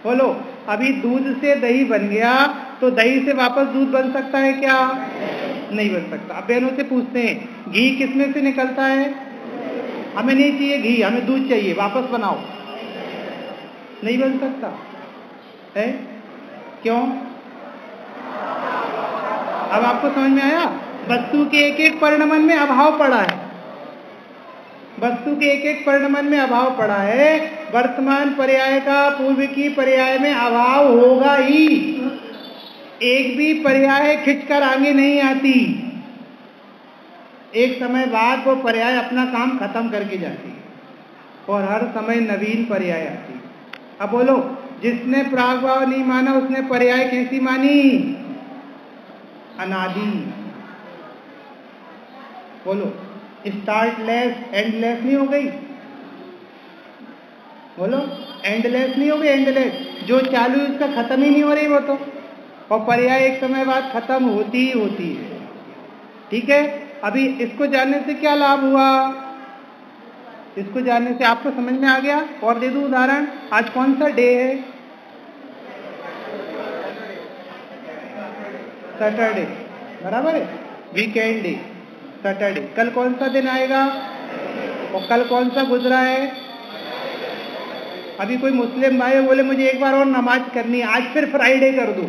बोलो। अभी दूध से दही बन गया तो दही से वापस दूध बन सकता है क्या? नहीं बन सकता। अब बहनों से पूछते हैं, घी किसमें से निकलता है? हमें नहीं चाहिए घी, हमें दूध चाहिए, वापस बनाओ। नहीं बन सकता। है? क्यों? अब आपको समझ में आया? वस्तु के एक एक परिणमन में अभाव पड़ा है। वस्तु के एक एक परिणमन में अभाव पड़ा है। वर्तमान पर्याय का पूर्व की पर्याय में अभाव होगा ही। एक भी पर्याय खिंचकर आगे नहीं आती। एक समय बाद वो पर्याय अपना काम खत्म करके जाती है। और हर समय नवीन पर्याय आती है। अब बोलो, जिसने प्रागभाव नहीं माना, उसने पर्याय कैसी मानी? अनादि। बोलो स्टार्ट लेस एंड लेस नहीं हो गई? बोलो एंडलेस नहीं होगी एंडलेस जो चालू उसका खत्म ही नहीं हो रही वो तो। और पर्याय एक समय बाद खत्म होती ही होती है। ठीक है? अभी इसको जानने से क्या लाभ हुआ? इसको जानने से आपको समझ में आ गया? और दे दू उदाहरण, आज कौन सा डे है? सैटरडे बराबर है? वीकेंड डे सैटरडे कल कौन सा दिन आएगा? और कल कौन सा गुजरा है? अभी कोई मुस्लिम भाई बोले, मुझे एक बार और नमाज़ करनी है, आज फिर फ्राइडे कर दो।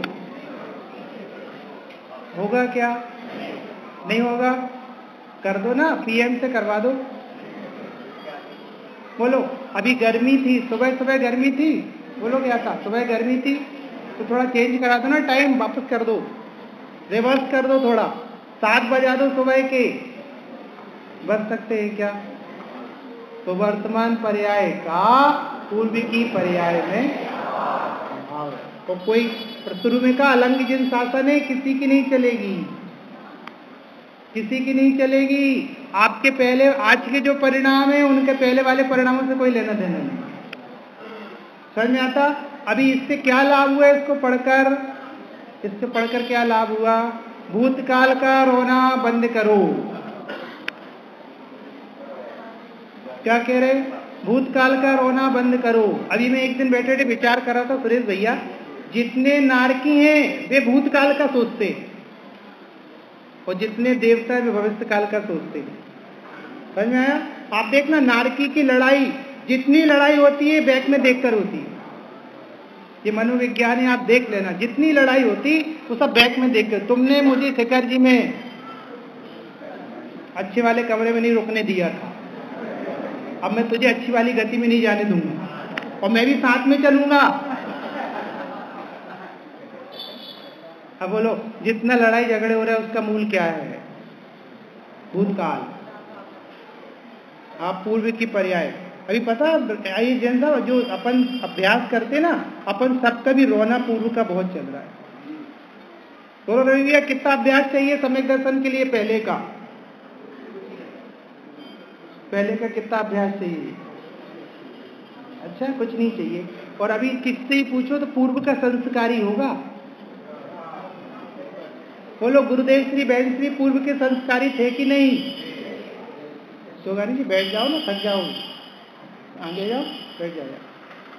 होगा क्या? नहीं होगा? कर दो ना पीएम से करवा दो। बोलो, अभी गर्मी थी सुबह सुबह गर्मी थी। बोलो, क्या था? सुबह गर्मी थी तो थोड़ा चेंज करा दो ना टाइम वापस कर दो। रिवर्स कर दो थोड़ा। सात बजा दो सुबह के। बच सकते हैं क्या? तो वर्तमान पर्याय का पूर्व की पर्याय में। भाव तो कोई शुरू में कहा अलंग जिन शासन है किसी की नहीं चलेगी। किसी की नहीं चलेगी। आपके पहले, आज के जो परिणाम है, उनके पहले वाले परिणामों से कोई लेना देना नहीं। समझ में आता? अभी इससे क्या लाभ हुआ इसको पढ़कर? इससे पढ़कर क्या लाभ हुआ? भूतकाल का रोना बंद करो। क्या कह रहे? भूतकाल का रोना बंद करो। अभी मैं एक दिन बैठे बैठे विचार कर रहा था, सुरेश भैया, जितने नारकी हैं, वे भूतकाल का सोचते और जितने देवता है, वे भविष्य काल का सोचते समझ में आया? आप देखना, नारकी की लड़ाई, जितनी लड़ाई होती है, बैक में देखकर होती है। ये मनोविज्ञान है आप देख लेना, जितनी लड़ाई होती, वो सब बैक में देख कर तुमने मुझे शेखर जी में अच्छे वाले कमरे में नहीं रुकने दिया था। अब मैं तुझे अच्छी वाली गति में नहीं जाने दूँगा। और मैं भी साथ में चलूँगा। अब बोलो, जितना लड़ाई झगड़े हो रहे हैं, उसका मूल क्या है? भूतकाल। आप पूर्व की पर्याय। अभी पता जैन साहब, जो अपन अभ्यास करते ना, अपन सबका भी रोना पूर्व का बहुत चल रहा है। भैया, कितना अभ्यास चाहिए समय दर्शन के लिए पहले का? पहले का कितना अभ्यास चाहिए अच्छा कुछ नहीं चाहिए। और अभी किससे ही पूछो तो पूर्व का संस्कारी होगा। बोलो, गुरुदेव श्री, बहन श्री, पूर्व के संस्कारी थे कि नहीं? तो गानी जी, बैठ जाओ ना, थक जाओ। आगे जाओ, बैठ जाओ।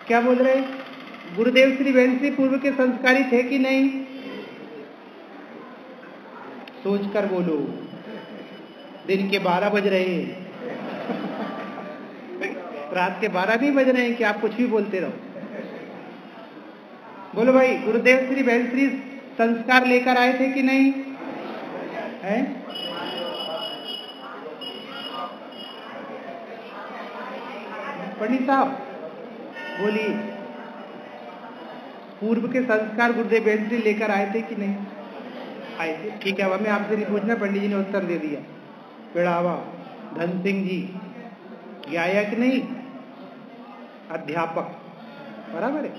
क्या बोल रहे गुरुदेव श्री, बहन श्री, पूर्व के संस्कारी थे कि नहीं? सोचकर बोलो। दिन के बारह बज रहे हैं। रात के बारह भी बज रहे हैं कि आप कुछ भी बोलते रहो। बोलो भाई, गुरुदेव श्री बहन श्री संस्कार लेकर आए थे कि नहीं? है? पंडित साहब, बोलिए। पूर्व के संस्कार गुरुदेव बहन श्री लेकर आए थे कि नहीं? आए थे। ठीक है हमें आपसे नहीं पूछना, पंडित जी ने उत्तर दे दिया। पिड़ावा धन सिंह जी ये आया कि नहीं? अध्यापक। बराबर है?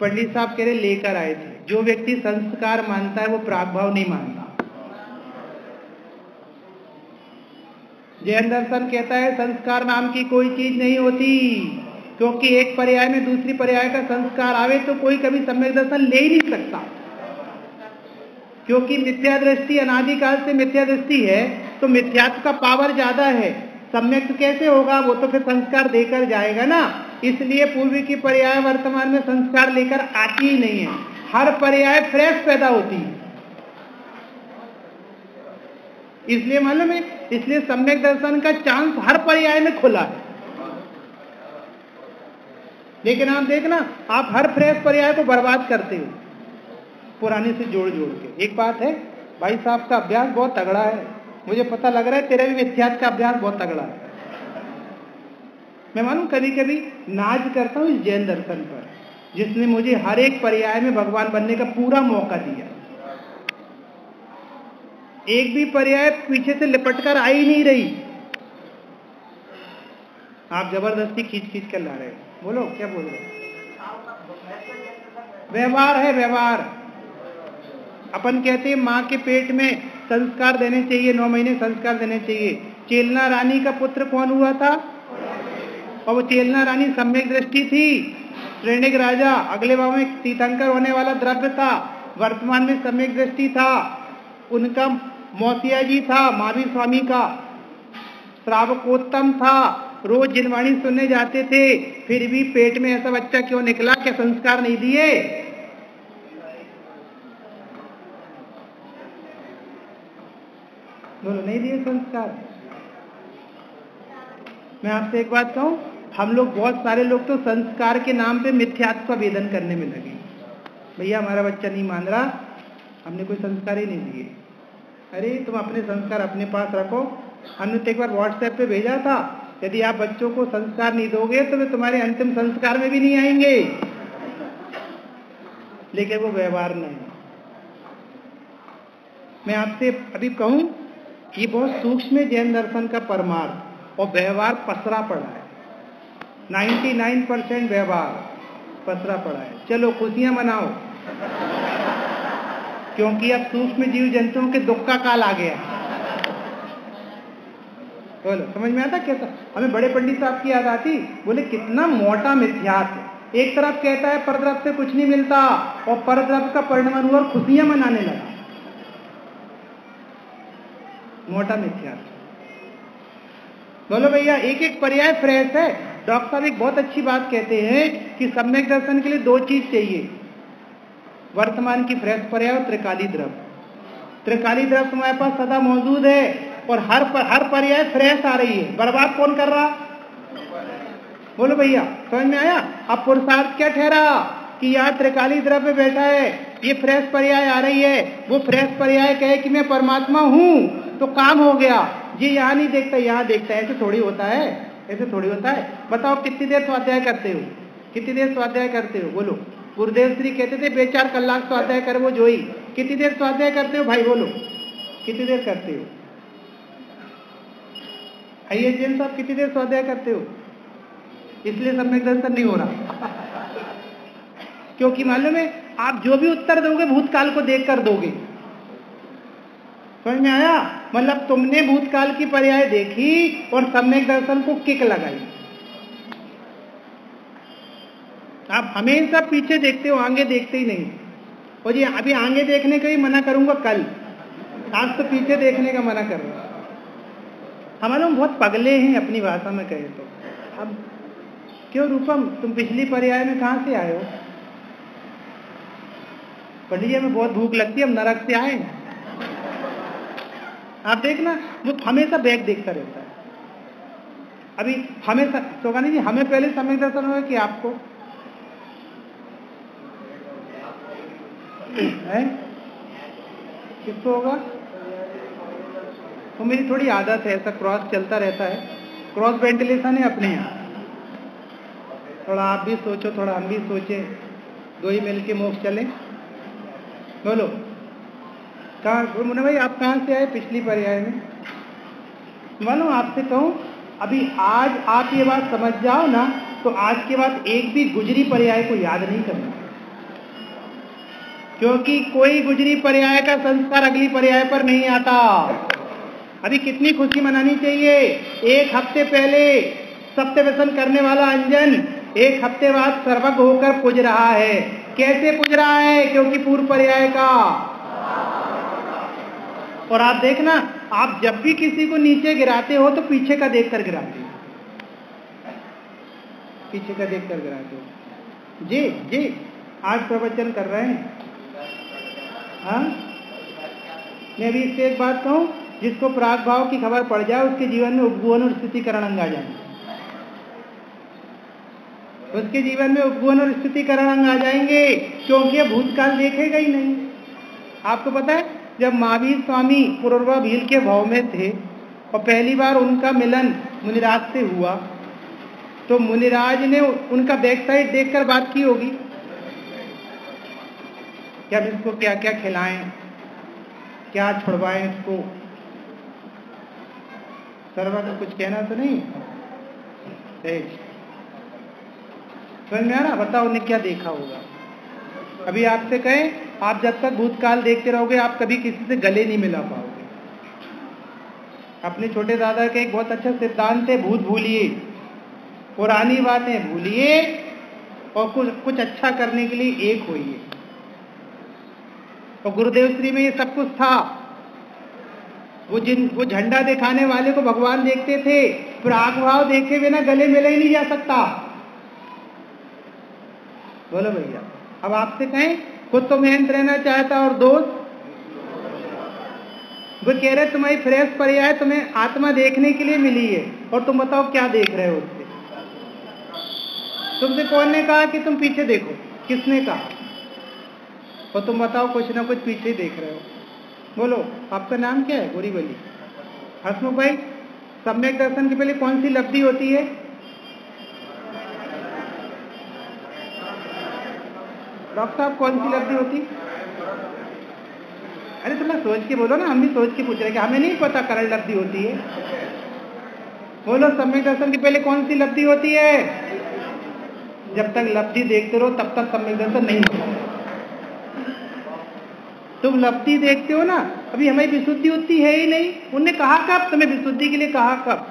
पंडित साहब कह रहे, लेकर आए थे। जो व्यक्ति संस्कार मानता है, वो प्रागभाव नहीं मानता। जैन दर्शन कहता है, संस्कार नाम की कोई चीज़ नहीं होती। क्योंकि एक पर्याय में दूसरी पर्याय का संस्कार आवे तो कोई कभी सम्यक दर्शन ले ही नहीं सकता। क्योंकि मिथ्या दृष्टि अनादिकाल से मिथ्या दृष्टि है तो मिथ्यात्व का पावर ज़्यादा है। सम्यक कैसे होगा? वो तो फिर संस्कार देकर जाएगा ना। इसलिए पूर्व की पर्याय वर्तमान में संस्कार लेकर आती ही नहीं है। हर पर्याय फ्रेश पैदा होती है। इसलिए मालूम है, इसलिए सम्यक दर्शन का चांस हर पर्याय में खुला है। लेकिन आप देखना, आप हर फ्रेश पर्याय को बर्बाद करते हो, पुराने से जोड़ जोड़ के। एक बात है, भाई साहब का अभ्यास बहुत तगड़ा है। मुझे पता लग रहा है, तेरे भी मिथ्यात का अभ्यास बहुत तगड़ा है। मैं मालूम कभी कभी नाज करता हूँ इस जैन दर्शन पर, जिसने मुझे हर एक पर्याय में भगवान बनने का पूरा मौका दिया। एक भी पर्याय पीछे से लिपट कर आ ही नहीं रही। आप ज़बरदस्ती खींच खींच कर ला रहे हो। बोलो, क्या बोल रहे व्यवहार है, व्यवहार। अपन कहते हैं, माँ के पेट में संस्कार देने चाहिए, नौ महीने संस्कार देने चाहिए। चेलना रानी का पुत्र कौन हुआ था? और वो चेलना रानी सम्यक दृष्टि थी। श्रेणिक राजा, अगले भाव में तीर्थंकर होने वाला द्रव्य था। वर्तमान में सम्यक दृष्टि था। उनका मौसिया जी था, महावीर स्वामी का। श्रावकोत्तम था। रोज जिनवाणी सुनने जाते थे, फिर भी पेट में ऐसा बच्चा क्यों निकला? क्या संस्कार नहीं दिए? बोलो, नहीं दिए संस्कार? मैं आपसे एक बात कहूँ हम लोग, बहुत सारे लोग तो संस्कार के नाम पे मिथ्यात्व का वेदन करने में लगे। भैया, हमारा बच्चा नहीं मान रहा। हमने कोई संस्कार ही नहीं दिए। अरे, तुम अपने संस्कार अपने पास रखो। हमने तो एक बार व्हाट्सएप पे भेजा था, यदि आप बच्चों को संस्कार नहीं दोगे तो वे तुम्हारे अंतिम संस्कार में भी नहीं आएँगे। लेकिन वो व्यवहार नहीं। मैं आपसे अभी कहूँ, ये बहुत सूक्ष्म जैन दर्शन का परमार्थ और व्यवहार पसरा पड़ा है। 99 परसेंट व्यवहार। पसरा पड़ा है। चलो, खुशियाँ मनाओ। क्योंकि अब सूक्ष्म जीव जंतुओं के दुख का काल आ गया बोलो, समझ में आता कैसा हमें बड़े पंडित साहब की याद आती, बोले, कितना मोटा मिथ्यात एक तरफ़ कहता है परद्रव से कुछ नहीं मिलता, और परद्रव का परिणाम हुआ और खुशियाँ मनाने लगा। मोटा मिथ्यात बोलो, भैया एक एक पर्याय फ्रेश है। डॉक्टर साहब एक बहुत अच्छी बात कहते हैं कि सम्यक दर्शन के लिए दो चीज़ चाहिए। वर्तमान की फ्रेश पर्याय और त्रिकाली द्रव त्रिकाली द्रव तुम्हारे पास सदा मौजूद है और हर पर, हर पर्याय फ्रेश आ रही है। बर्बाद कौन कर रहा? बोलो भैया समझ में आया? अब पुरुषार्थ क्या ठहरा? कि यहाँ त्रिकाली द्रव में बैठा है ये फ्रेश पर्याय आ रही है। वो फ्रेश पर्याय कहे कि मैं परमात्मा हूँ तो काम हो गया। ये यहाँ नहीं देखता यहाँ देखता है ऐसे थोड़ी होता है। ऐसे थोड़ी होता है। बताओ कितनी देर स्वाध्याय करते हो? कितनी देर स्वाध्याय करते हो? बोलो। गुरुदेव श्री कहते थे, बेचार कलाक स्वाध्याय कर वो जोई। कितनी देर स्वाध्याय करते हो भाई? बोलो। कितनी देर करते हो? आइए जैन साहब, कितनी देर स्वाध्याय करते हो? इसलिए सम्यक दर्शन नहीं हो रहा। क्योंकि मालूम है, आप जो भी उत्तर दोगे, भूतकाल को देखकर दोगे। समझ में आया? मतलब तुमने भूतकाल की पर्याय देखी और सम्यक दर्शन को किक लगाई। आप हमेशा पीछे देखते हो, आगे देखते ही नहीं। और जी अभी आगे देखने का ही मना करूँगा कल। आज तो पीछे देखने का मना कर रहा हमारे लोग बहुत पगले हैं अपनी भाषा में कहे तो। अब क्यों रूपम, तुम पिछली पर्याय में कहाँ से आए हो? पंडित जी में बहुत भूख लगती है, हम नरक से आए आप देखना, वो हमेशा बैग देखता रहता है। अभी हमें सोगानी जी, हमें पहले समय दर्शन हुआ कि आपको? है? किसको होगा? तो मेरी थोड़ी आदत है, ऐसा क्रॉस चलता रहता है। क्रॉस वेंटिलेशन है अपने यहाँ। थोड़ा आप भी सोचो, थोड़ा हम भी सोचे। दो ही मिल के मोक्ष चले। बोलो। कहाँ मुन्ना भाई, आप कहाँ से आए? पिछली पर्याय में मानो आपसे कहूँ, अभी आज आप ये बात समझ जाओ ना तो आज के बाद एक भी गुजरी पर्याय को याद नहीं करना। क्योंकि कोई गुजरी पर्याय का संस्कार अगली पर्याय पर नहीं आता। अभी कितनी खुशी मनानी चाहिए? एक हफ़्ते पहले सत्य व्यसन करने वाला अंजन एक हफ़्ते बाद सर्वज्ञ होकर पूज रहा है। कैसे पूज रहा है? क्योंकि पूर्व पर्याय का। और आप देखना, आप जब भी किसी को नीचे गिराते हो तो पीछे का देखकर गिराते हो। पीछे का देखकर गिराते हो। जी जी। आज प्रवचन कर रहे हैं। हाँ? मैं अभी इससे एक बात कहूँ, जिसको प्राग भाव की खबर पड़ जाए, उसके जीवन में उपगुवन और स्थितिकरण अंग आ जाएँगे। उसके जीवन में उपगुवन और स्थितिकरण अंग आ जाएँगे, क्योंकि भूतकाल देखेगा ही नहीं। आपको पता है? जब महावीर स्वामी पूर्वा भील के भाव में थे और पहली बार उनका मिलन मुनिराज से हुआ तो मुनिराज ने उनका बैक साइड देखकर बात की होगी। कि हम इसको क्या क्या खिलाएँ, क्या छुड़वाएँ इसको? सर्वा को कुछ कहना तो नहीं? समझ में आ रहा? बताओ उन्हें क्या देखा होगा। अभी आपसे कहें आप जब तक भूतकाल देखते रहोगे, आप कभी किसी से गले नहीं मिला पाओगे। अपने छोटे दादा का एक बहुत अच्छा सिद्धांत है, भूत भूलिए, पुरानी बातें भूलिए और कुछ कुछ अच्छा करने के लिए एक होइए। और गुरुदेव श्री में ये सब कुछ था। वो जिन, वो झंडा दिखाने वाले को भगवान देखते थे प्राग भाव देखे बिना गले मिले ही नहीं जा सकता। बोलो भैया, अब आपसे कहें खुद तो मेहनत रहना चाहता और दोस्त। वो कह रहे, तुम्हारी फ्रेश पर्याय तुम्हें आत्मा देखने के लिए मिली है, और तुम बताओ क्या देख रहे हो उससे? तुमसे कौन ने कहा कि तुम पीछे देखो? किसने कहा? और तुम बताओ, कुछ ना कुछ पीछे देख रहे हो। बोलो, आपका नाम क्या है गोरी बली हसमुख भाई, सम्यक दर्शन के पहले कौन सी लब्धि होती है? डॉक्टर साहब, कौन सी लब्धि होती? अरे थोड़ा सोच के बोलो ना, हम भी सोच के पूछ रहे कि हमें नहीं पता करण लब्धि होती है। बोलो, सम्यक दर्शन के पहले कौन सी लब्धि होती है? जब तक लब्धि देखते रहो, तब तक सम्यक दर्शन नहीं होता। तुम लब्धि देखते हो ना, अभी हमें विशुद्धि उतनी है ही नहीं। उनने कहा कब? तुम्हें विशुद्धि के लिए कहा कब?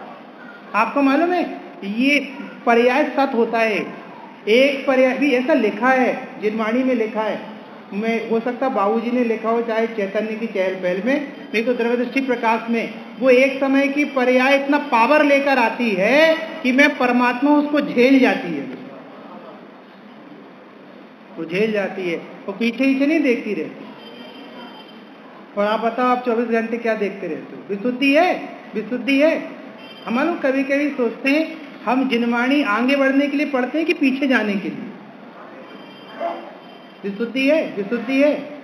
आपको मालूम है, ये पर्याय सत होता है। एक पर्याय भी ऐसा लिखा है, जिनवाणी में लिखा है। मैं, हो सकता बाबूजी ने लिखा हो, चाहे चैतन्य की चहल पहल में, नहीं तो द्रव्यदृष्टि प्रकाश में। वो एक समय की पर्याय इतना पावर लेकर आती है कि मैं परमात्मा उसको झेल जाती है। वो झेल जाती है, वो पीछे पीछे नहीं देखती रहती। और आप बताओ, आप 24 घंटे क्या देखते रहते हो? विशुद्धि है? विशुद्धि है? हम लोग कभी कभी सोचते हैं हम जिनवाणी आगे बढ़ने के लिए पढ़ते हैं कि पीछे जाने के लिए। विशुद्धि है विशुद्धि है।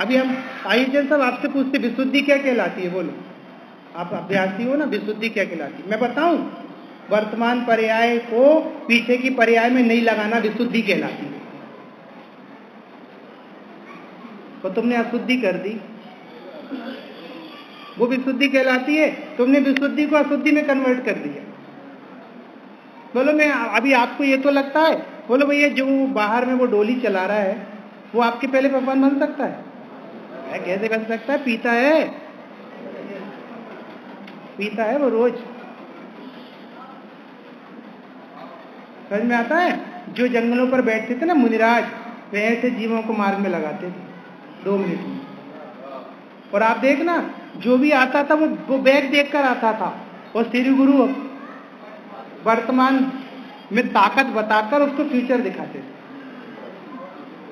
अभी हम आइए सब आपसे पूछते विशुद्धि क्या कहलाती है? बोलो। आप अभ्यासी हो ना विशुद्धि क्या कहलाती है? मैं बताऊँ, वर्तमान पर्याय को पीछे की पर्याय में नहीं लगाना विशुद्धि कहलाती है। तो तुमने अशुद्धि कर दी। वो विशुद्धि कहलाती है, तुमने विशुद्धि को अशुद्धि में कन्वर्ट कर दिया। बोलो, मैं अभी आपको ये तो लगता है। बोलो, भैया, जो बाहर में वो डोली चला रहा है, वो आपके पहले भगवान बन सकता है? कैसे बन सकता है? पीता है। पीता है वो रोज। समझ में आता है? जो जंगलों पर बैठते थे ना मुनिराज, वे ऐसे जीवों को मार्ग में लगाते थे, दो मिनट में। और आप देखना, जो भी आता था वो वो बैग देख कर आता था। और श्री गुरु वर्तमान में ताकत बताकर उसको फ्यूचर दिखाते। थे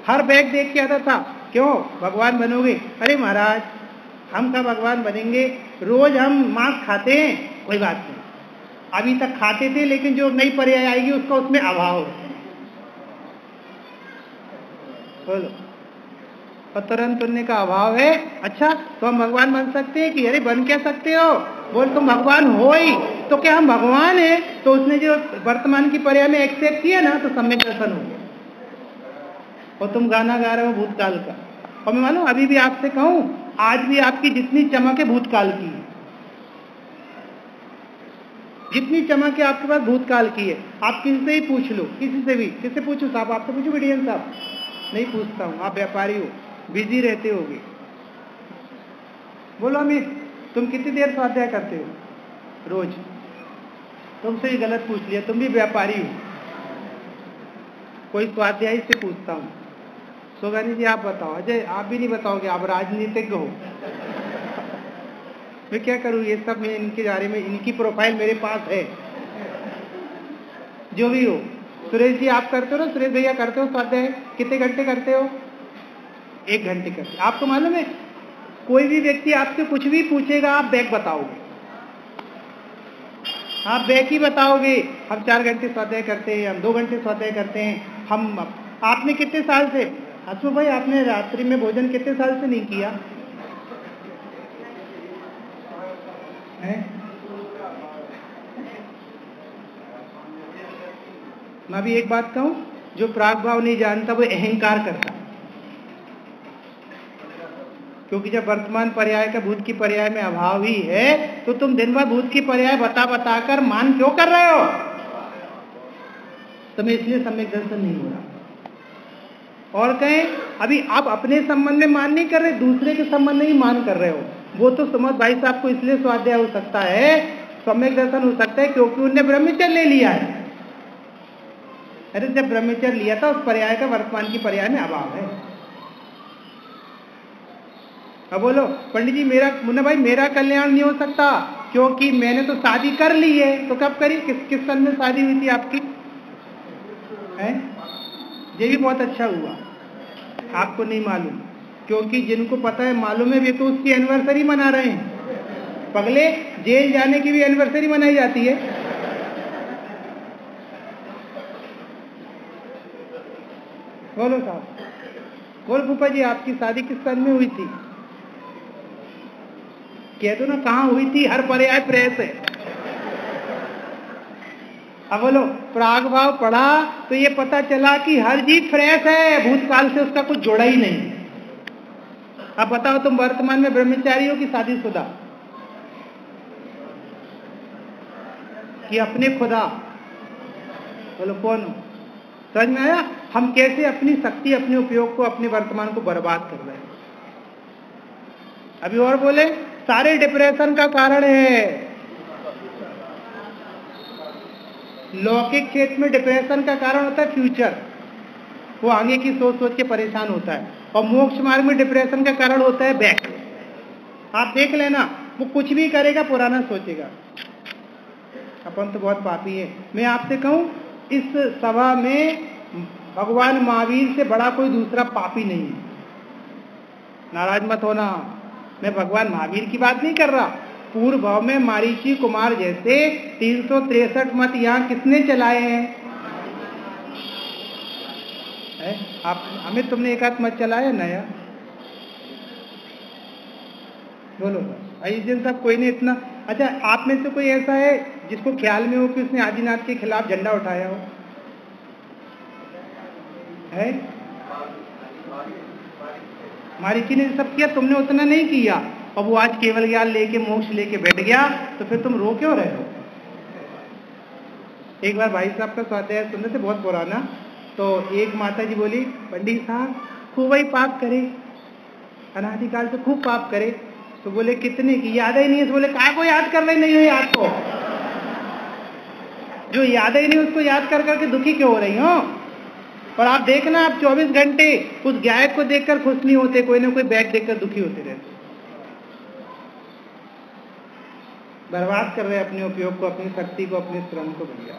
हर बैग देख के आता था, क्यों? भगवान बनोगे? अरे महाराज, हम का भगवान बनेंगे। रोज हम मांस खाते हैं। कोई बात नहीं। अभी तक खाते थे, लेकिन जो नई पर्याय आएगी, उसका उसमें अभाव बोलो। तुरंत सुनने का अभाव है। अच्छा तो हम भगवान बन सकते हैं कि अरे बन क्या सकते हो? बोल, तुम भगवान हो ही। तो क्या हम भगवान है? तो उसने जो वर्तमान की पर्याय में एक्सेप्ट किया ना तो सम्यक दर्शन हो गया। और तुम गाना गा रहे हो भूतकाल का। और मैं मानो, अभी भी आपसे कहूँ, आज भी आपकी जितनी चमक है भूतकाल की है। जितनी चमक है आपके पास भूतकाल की है। आप किसी से ही पूछ लो, किसी से भी। किससे पूछो साहब? आपसे पूछो डीएम साहब? नहीं पूछता हूँ, आप व्यापारी हो। बिज़ी रहते होगे। बोलो अमित तुम कितनी देर स्वाध्याय करते हो? रोज। तुमसे ही गलत पूछ लिया, तुम भी व्यापारी हो। कोई स्वाध्याय से पूछता हूँ। सोगानी जी, आप बताओ। अजय, आप भी नहीं बताओगे, आप राजनीतिज्ञ हो। मैं क्या करूँ? ये सब मैं इनके बारे में, इनकी प्रोफ़ाइल मेरे पास है। जो भी हो। सुरेश जी, आप करते हो ना? सुरेश भैया करते हो स्वाध्याय? कितने घंटे करते हो? एक घंटे करते आपको मालूम है? कोई भी व्यक्ति आपसे कुछ भी पूछेगा, आप बैग बताओगे। आप बैग ही बताओगे, हम चार घंटे स्वाध्याय करते हैं, हम दो घंटे स्वाध्याय करते हैं, हम आपने कितने साल से, हसू भाई, आपने रात्रि में भोजन कितने साल से नहीं किया? है? मैं अभी एक बात कहूँ, जो प्राग भाव नहीं जानता, वो अहंकार करता क्योंकि जब वर्तमान पर्याय का भूत की पर्याय में अभाव ही है तो तुम दिन भर भूत की पर्याय बता बता कर मान क्यों कर रहे हो? तुम्हें इसलिए सम्यक दर्शन नहीं हो रहा। और कहें, अभी आप अपने संबंध में मान नहीं कर रहे, दूसरे के संबंध में ही मान कर रहे हो। वो तो समझ भाई साहब को इसलिए स्वाध्याय हो सकता है, सम्यक दर्शन हो सकता है, क्योंकि उनने ब्रह्मचर्य ले लिया है। अरे, जब ब्रह्मचर्य लिया था, उस पर्याय का वर्तमान की पर्याय में अभाव है। अब बोलो, पंडित जी, मेरा, मुन्ना भाई, मेरा कल्याण नहीं हो सकता, क्योंकि मैंने तो शादी कर ली है। तो कब करी, किस किस सन में शादी हुई थी आपकी? है? ये भी बहुत अच्छा हुआ। आपको नहीं मालूम, क्योंकि जिनको पता है, मालूम है, वे तो उसकी एनिवर्सरी मना रहे हैं। पगले, जेल जाने की भी एनिवर्सरी मनाई जाती है। बोलो साहब, बोल फूफा जी, आपकी शादी किस सन में हुई थी? कह दो ना, कहाँ हुई थी? हर पर्याय प्रेस है। अब बोलो, प्राग भाव पढ़ा तो ये पता चला कि हर जीव फ्रेश है, भूतकाल से उसका कुछ जोड़ा ही नहीं। अब बताओ तुम वर्तमान में ब्रह्मचारी हो कि शादीशुदा कि अपने खुदा। बोलो, कौन हो? समझ में आया? हम कैसे अपनी शक्ति, अपने उपयोग को, अपने वर्तमान को बर्बाद कर रहे हैं? अभी और बोले? सारे डिप्रेशन का कारण है। लौकिक क्षेत्र में डिप्रेशन का कारण होता है फ्यूचर। वो आगे की सोच सोच के परेशान होता है। और मोक्ष मार्ग में डिप्रेशन का कारण होता है बैक। आप देख लेना, वो कुछ भी करेगा, पुराना सोचेगा। अपन तो बहुत पापी है। मैं आपसे कहूँ, इस सभा में भगवान महावीर से बड़ा कोई दूसरा पापी नहीं है। नाराज़ मत होना। मैं भगवान महावीर की बात नहीं कर रहा। पूर्व भाव में मारीची कुमार जैसे तीन मत यहाँ किसने चलाए हैं? है? आप हमें तुमने एक हाथ मत चलाया नया? बोलो अजीत साहब कोई ने इतना। अच्छा आप में से कोई ऐसा है जिसको ख्याल में हो कि उसने आदिनाथ के खिलाफ झंडा उठाया हो? है? मारीची ने सब किया? तुमने उतना नहीं किया। और वो आज केवल ज्ञान लेके, मोक्ष लेके बैठ गया तो फिर तुम रो क्यों रहे हो? एक बार भाई साहब का स्वाध्याय सुनने से बहुत पुराना। तो एक माता जी बोली, पंडित साहब, खूब ही पाप करे। अनाधिकाल से खूब पाप करे। तो बोले, कितने की? याद ही नहीं है? तो बोले काय को याद कर रहे? नहीं हो याद को। जो याद ही नहीं उसको याद कर करके दुखी क्यों हो रही हो? और आप देखना, आप 24 घंटे उस गायक को देखकर खुश नहीं होते, कोई ना कोई बैग देखकर दुखी होते रहते। बर्बाद कर रहे अपने उपयोग को, अपनी शक्ति को, अपने श्रम को, भैया।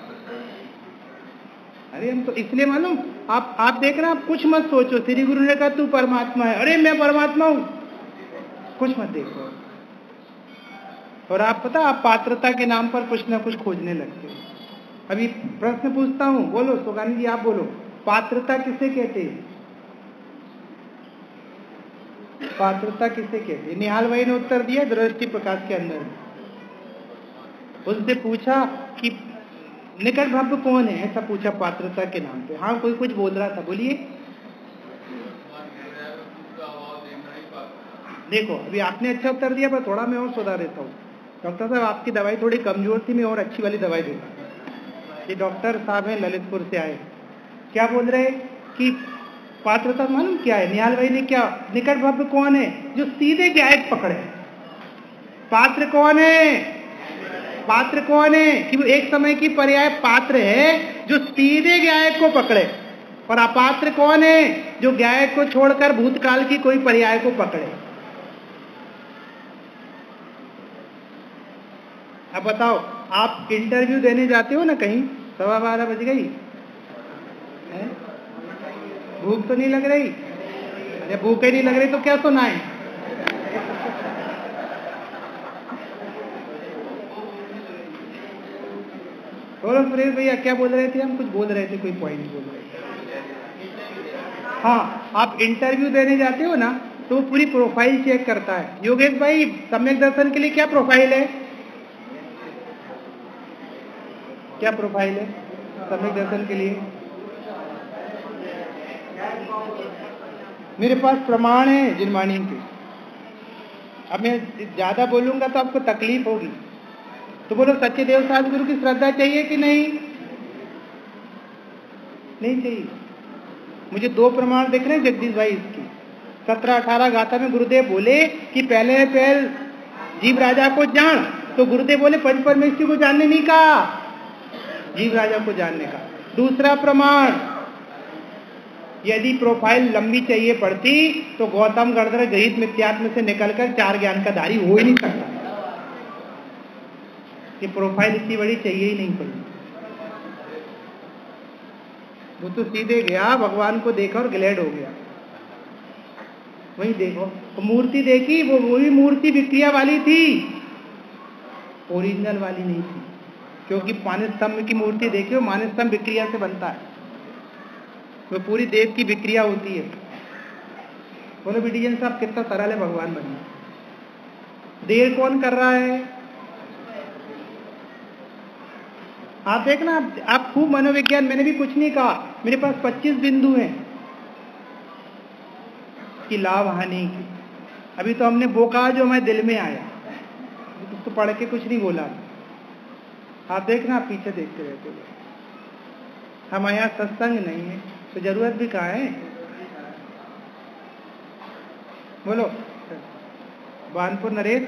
अरे हम तो इसलिए मालूम, आप आप देख रहे आप कुछ मत सोचो, श्री गुरु ने कहा, तू परमात्मा है। अरे मैं परमात्मा हूँ। कुछ मत देखो। और आप पता, आप पात्रता के नाम पर कुछ ना कुछ खोजने लगते हो। अभी प्रश्न पूछता हूँ, बोलो, सुगानी जी, आप बोलो। पात्रता किसे कहते हैं? पात्रता किसे कहते हैं? निहाल भाई ने उत्तर दिया दृष्टि प्रकाश के अंदर। उससे पूछा कि निकट भव्य कौन है? ऐसा पूछा पात्रता के नाम पे। हाँ कोई कुछ बोल रहा था, बोलिए। देखो, अभी आपने अच्छा उत्तर दिया, पर थोड़ा मैं और सुधार देता हूँ। डॉक्टर साहब, आपकी दवाई थोड़ी कमज़ोर थी, मैं और अच्छी वाली दवाई दूँगा। ये डॉक्टर साहब हैं, ललितपुर से आए क्या बोल रहे कि पात्रता मालूम क्या है? निहाल भाई ने क्या? निकट भव्य कौन है? जो सीधे गायक पकड़े पात्र कौन है? पात्र कौन है? कि वो एक समय की पर्याय पात्र है, जो सीधे गायक को पकड़े। और अपात्र कौन है? जो गायक को छोड़कर भूतकाल की कोई पर्याय को पकड़े। अब बताओ, आप इंटरव्यू देने जाते हो ना कहीं? सवा बारह बज गई। भूख तो नहीं लग रही? अरे भूख ही नहीं लग रही तो क्या सुनाए? बोलो सुरेश भैया, क्या बोल रहे थे हम? कुछ बोल रहे थे, कोई पॉइंट बोल रहे थे। हाँ आप इंटरव्यू देने जाते हो ना तो पूरी प्रोफ़ाइल चेक करता है। योगेश भाई, सम्यक दर्शन के लिए क्या प्रोफ़ाइल है? क्या प्रोफ़ाइल है? सम्यक दर्शन के लिए? मेरे पास प्रमाण है जिनवाणी के। अब मैं ज़्यादा बोलूँगा तो आपको तकलीफ़ होगी। तो बोलो सच्चे देव साध गुरु की श्रद्धा चाहिए कि नहीं? नहीं चाहिए। मुझे दो प्रमाण देख रहे हैं जगदीश भाई इसकी। सत्रह अठारह गाथा में गुरुदेव बोले कि पहले पहल जीव राजा को जान तो गुरुदेव बोले पंच परमेश्वर को जानने नहीं कहा। जीव राजा को जानने का। दूसरा प्रमाण यदि प्रोफ़ाइल लंबी चाहिए पड़ती तो गौतम गणधर गहित मित्यात्म से निकलकर चार ज्ञान का धारी हो ही नहीं सकता। कि प्रोफ़ाइल इतनी बड़ी चाहिए ही नहीं पड़ी वो तो सीधे गया, भगवान को देखा और ग्लैड हो गया। वही देखो तो मूर्ति देखी, वो वही मूर्ति विक्रिया वाली थी। ओरिजिनल वाली नहीं थी। क्योंकि मानस स्तंभ की मूर्ति देखियो मानस स्तंभ विक्रिया से बनता है। वो पूरी देव की विक्रिया होती है। बोलो बिटिजन साहब कितना सरल है भगवान बनना। देर कौन कर रहा है? आप देखना आप, आप खूब मनोविज्ञान मैंने भी कुछ नहीं कहा। मेरे पास 25 बिंदु हैं कि लाभ हानि। की अभी तो हमने वो कहा जो हमारे दिल में आया। तो पढ़ के कुछ नहीं बोला। आप देखना आप पीछे देखते रहते हो। हमारे यहाँ सत्संग नहीं है। तो ज़रूरत भी कहाँ है? बोलो। बानपुर नरेश,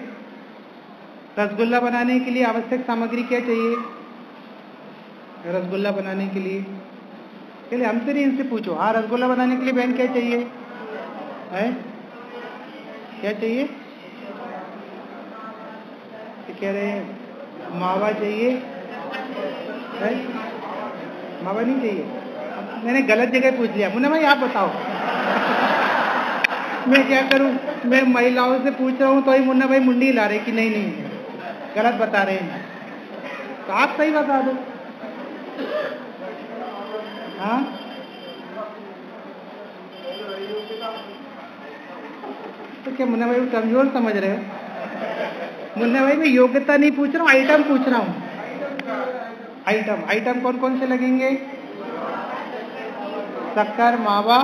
रसगुल्ला बनाने के लिए आवश्यक सामग्री क्या चाहिए? रसगुल्ला बनाने के लिए। चलिए हमसे नहीं इनसे पूछो। हाँ रसगुल्ला बनाने के लिए बहन क्या चाहिए? है? क्या चाहिए? कह रहे हैं, मावा चाहिए। है? मावा नहीं चाहिए? मैंने गलत जगह पूछ लिया। मुन्ना भाई, आप बताओ। मैं क्या करूँ? मैं महिलाओं से पूछ रहा हूँ तो ही मुन्ना भाई मुंडी ला रहे कि नहीं नहीं गलत बता रहे हैं। तो आप सही बता दो। हाँ? तो क्या मुन्ना भाई कमज़ोर समझ रहे हो? मुन्ना भाई, मैं योग्यता नहीं पूछ रहा हूँ आइटम पूछ रहा हूँ। आइटम आइटम कौन कौन से लगेंगे? शक्कर मावा,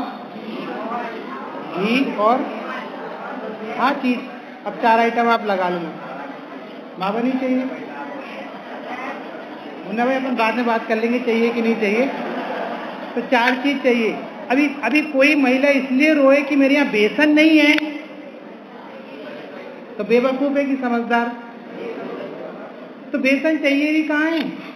घी और हाँ चीज़। अब चार आइटम आप लगा लूँगा मावा नहीं चाहिए। मुन्ना भाई, अपन बाद में बात कर लेंगे, चाहिए कि नहीं चाहिए। तो चार चीज़ चाहिए। अभी अभी कोई महिला इसलिए रोए कि मेरे यहाँ बेसन नहीं है? तो बेवकूफ़ है कि समझदार? तो बेसन चाहिए ही कहाँ है?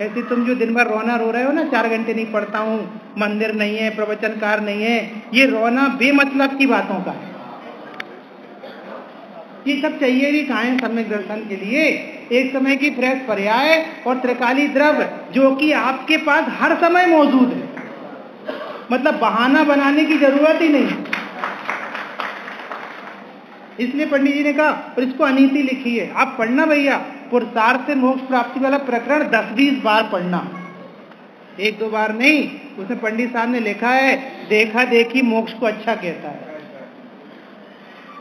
ऐसे तुम जो दिन भर रोना रो रहे हो ना, चार घंटे नहीं पढ़ता हूँ, मंदिर नहीं है, प्रवचनकार नहीं है, ये रोना बेमतलब की बातों का है। ये सब चाहिए भी कहा है सम्यक दर्शन के लिए? एक समय की फ्रेश पर्याय और त्रिकाली द्रव्य, जो कि आपके पास हर समय मौजूद है। मतलब बहाना बनाने की ज़रूरत ही नहीं इसलिए पंडित जी ने कहा, और इसको अनीति लिखी है। आप पढ़ना भैया पुरुषार्थ से मोक्ष प्राप्ति वाला प्रकरण दस बीस बार पढ़ना। एक दो बार नहीं उसने पंडित साहब ने लिखा है, देखा देखी मोक्ष को अच्छा कहता है।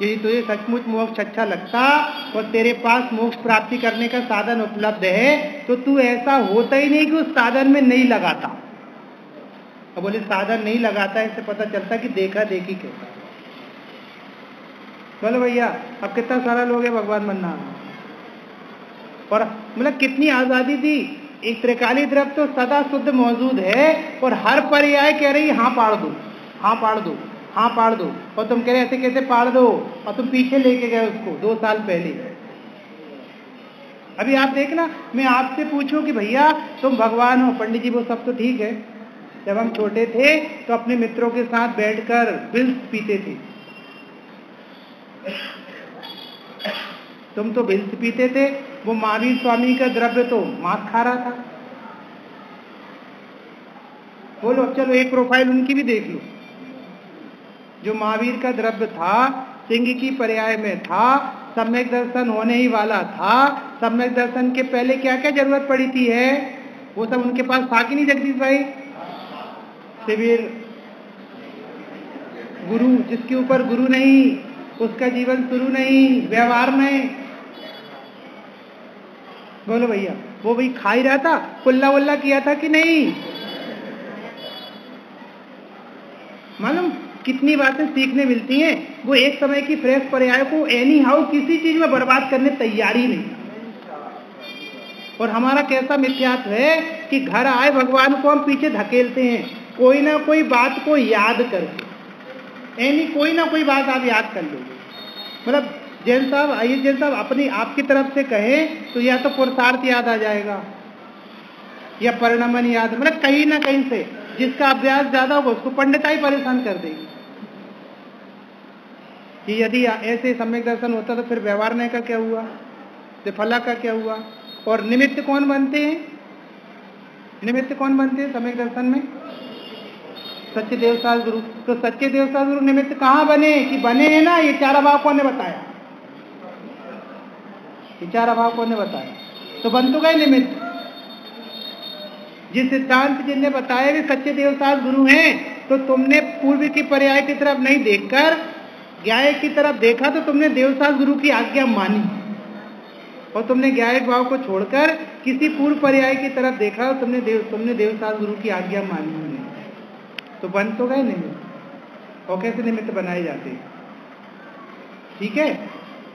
यदि तुझे सचमुच मोक्ष अच्छा लगता और तेरे पास मोक्ष प्राप्ति करने का साधन उपलब्ध है तो तू ऐसा होता ही नहीं कि उस साधन में नहीं लगाता। अब बोले, साधन नहीं लगाता, इससे पता चलता कि देखा देखी कहता बोलो भैया, अब कितना सारा लोग है, भगवान बनना। और मतलब कितनी आज़ादी थी एक त्रिकाली द्रव तो सदा शुद्ध मौजूद है और हर पर्याय कह रही हाँ पाड़ दो हाँ पाड़ दो हाँ पाड़ दो। और तुम कह रहे ऐसे कैसे पाड़ दो? और तुम पीछे लेके गए उसको, दो साल पहले। अभी आप देखना, मैं आपसे पूछूँ कि भैया, तुम भगवान हो, पंडित जी, वो सब तो ठीक है। जब हम छोटे थे तो अपने मित्रों के साथ बैठकर बिल्स पीते थे। तुम तो बिल्स पीते थे, वो महावीर स्वामी का द्रव्य तो मांस खा रहा था। बोलो, चलो एक प्रोफ़ाइल उनकी भी देख लो। जो महावीर का द्रव्य था, सिंह की पर्याय में था, सम्यक दर्शन होने ही वाला था, सम्यक दर्शन के पहले क्या क्या ज़रूरत पड़ी थी, है? वो सब उनके पास था कि नहीं, जगदीश भाई? शिविर। गुरु, जिसके ऊपर गुरु नहीं, उसका जीवन शुरू नहीं, व्यवहार नहीं बोलो भैया, वो भाई खा ही रहा था, कुल्ला वुल्ला किया था कि नहीं? मालूम, कितनी बातें सीखने मिलती हैं, वो एक समय की फ्रेश पर्याय को एनी हाउ किसी चीज़ में बर्बाद करने तैयार नहीं। और हमारा कैसा मिथ्यात्व है कि घर आए भगवान को हम पीछे धकेलते हैं, कोई ना कोई बात को याद करके। एनी कोई ना कोई बात आप याद कर लोगे। मतलब जैन साहब, आइए जैन साहब, अपनी आपकी तरफ़ से कहें तो या तो पुरुषार्थ याद आ जाएगा, या परिणमन याद मतलब कहीं ना कहीं से, जिसका अभ्यास ज़्यादा होगा, उसको पंडिता ही परेशान कर देगी। कि यदि ऐसे सम्यक दर्शन होता तो फिर व्यवहार का क्या हुआ? फला का क्या हुआ? और निमित्त कौन बनते हैं? निमित्त कौन बनते हैं सम्यक दर्शन में? सच्चे देवसाल गुरु तो सच्चे देवसाल गुरु निमित्त कहाँ बने? कि बने हैं ना? ये चार कौन ने बताया। ये चार अभाव कौन ने बताया? तो बन तो गए निमित्त। जिस सिद्धांत जिनने बताया भी सच्चे देवसाल गुरु हैं तो तुमने पूर्व की पर्याय की तरफ़ नहीं देखकर ज्ञाय की तरफ़ देखा तो तुमने देवसाल गुरु की आज्ञा मानी। और तुमने ज्ञायक भाव को छोड़कर किसी पूर्व पर्याय की तरफ़ देखा और तुमने देव, तुमने देवसाल गुरु की आज्ञा मानी नहीं। तो बन तो गए निमित्त। और कैसे निमित्त बनाए जाते ठीक है?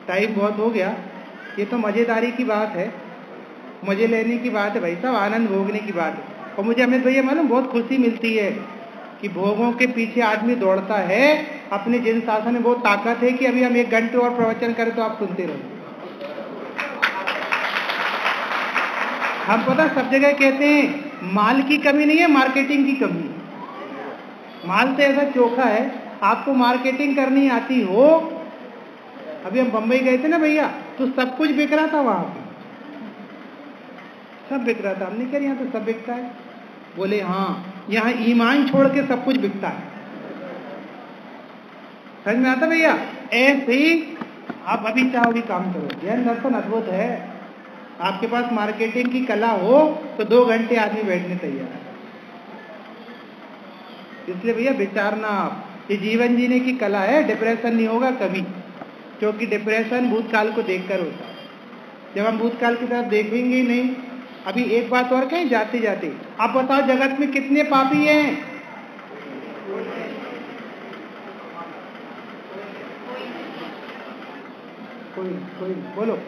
टाइम बहुत हो गया। ये तो मजेदारी की बात है। मज़े लेने की बात है भाई साहब, आनंद भोगने की बात है। और मुझे अमित भैया मालूम, बहुत खुशी मिलती है कि भोगों के पीछे आदमी दौड़ता है। अपने जिन शासन में बहुत ताकत है कि अभी हम एक घंटे और प्रवचन करें तो आप सुनते रहो। हम पता सब जगह कहते हैं, माल की कमी नहीं है मार्केटिंग की कमी माल तो ऐसा चोखा है, आपको मार्केटिंग करनी आती हो अभी हम बम्बई गए थे ना भैया तो सब कुछ बिक रहा था वहाँ पे। सब बिक रहा था। हमने कह यहाँ तो सब बिकता है। बोले हाँ यहाँ ईमान छोड़ के सब कुछ बिकता है। समझ में आता भैया? ऐसे ही आप अभी चाहो भी काम करो। जैन दर्शन अद्भुत है। आपके पास मार्केटिंग की कला हो तो दो घंटे आदमी बैठने तैयार है। इसलिए भैया विचारना आप। ये जीवन जीने की कला है, डिप्रेशन नहीं होगा कभी। क्योंकि डिप्रेशन भूतकाल को देखकर होता है। जब हम भूतकाल की तरफ़ देखेंगे ही नहीं, अभी एक बात और कहें जाते जाते आप बताओ जगत में कितने पापी हैं? कोई कोई बोलो।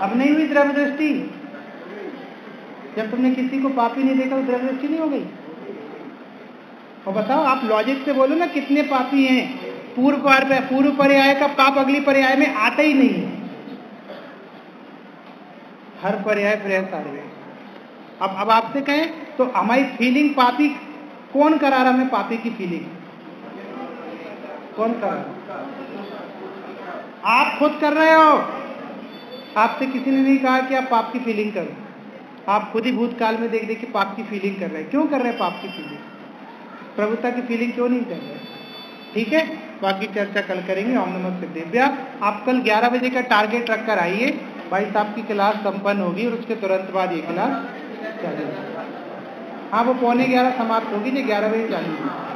अब नहीं हुई द्रव्य दृष्टि जब तुमने किसी को पापी नहीं देखा तो द्रव्य दृष्टि नहीं हो गई। और बताओ, आप लॉजिक से बोलो ना, कितने पापी हैं? पूर्व पर पूर्व पर्याय का पाप अगली पर्याय में आता ही नहीं। है हर पर्याय प्रयास अब अब आपसे कहें तो हमारी फीलिंग पापी, कौन करा रहा हमें पापी की फीलिंग कौन कर रहा आप खुद कर रहे हो। आपसे किसी ने नहीं कहा कि आप पाप की फीलिंग करो। आप खुद ही भूतकाल में देख देख के पाप की फीलिंग कर रहे हैं। क्यों कर रहे हैं पाप की फीलिंग प्रभुता की फीलिंग क्यों नहीं कर रहे? ठीक है? बाकी चर्चा कल करेंगे। ओम नमः सिद्धेभ्या आप कल 11 बजे का टारगेट रखकर आइए। भाई साहब की क्लास संपन्न होगी और उसके तुरंत बाद ये क्लास चालू हाँ वो पौने ग्यारह समाप्त होगी जो ग्यारह बजे चालू होगी।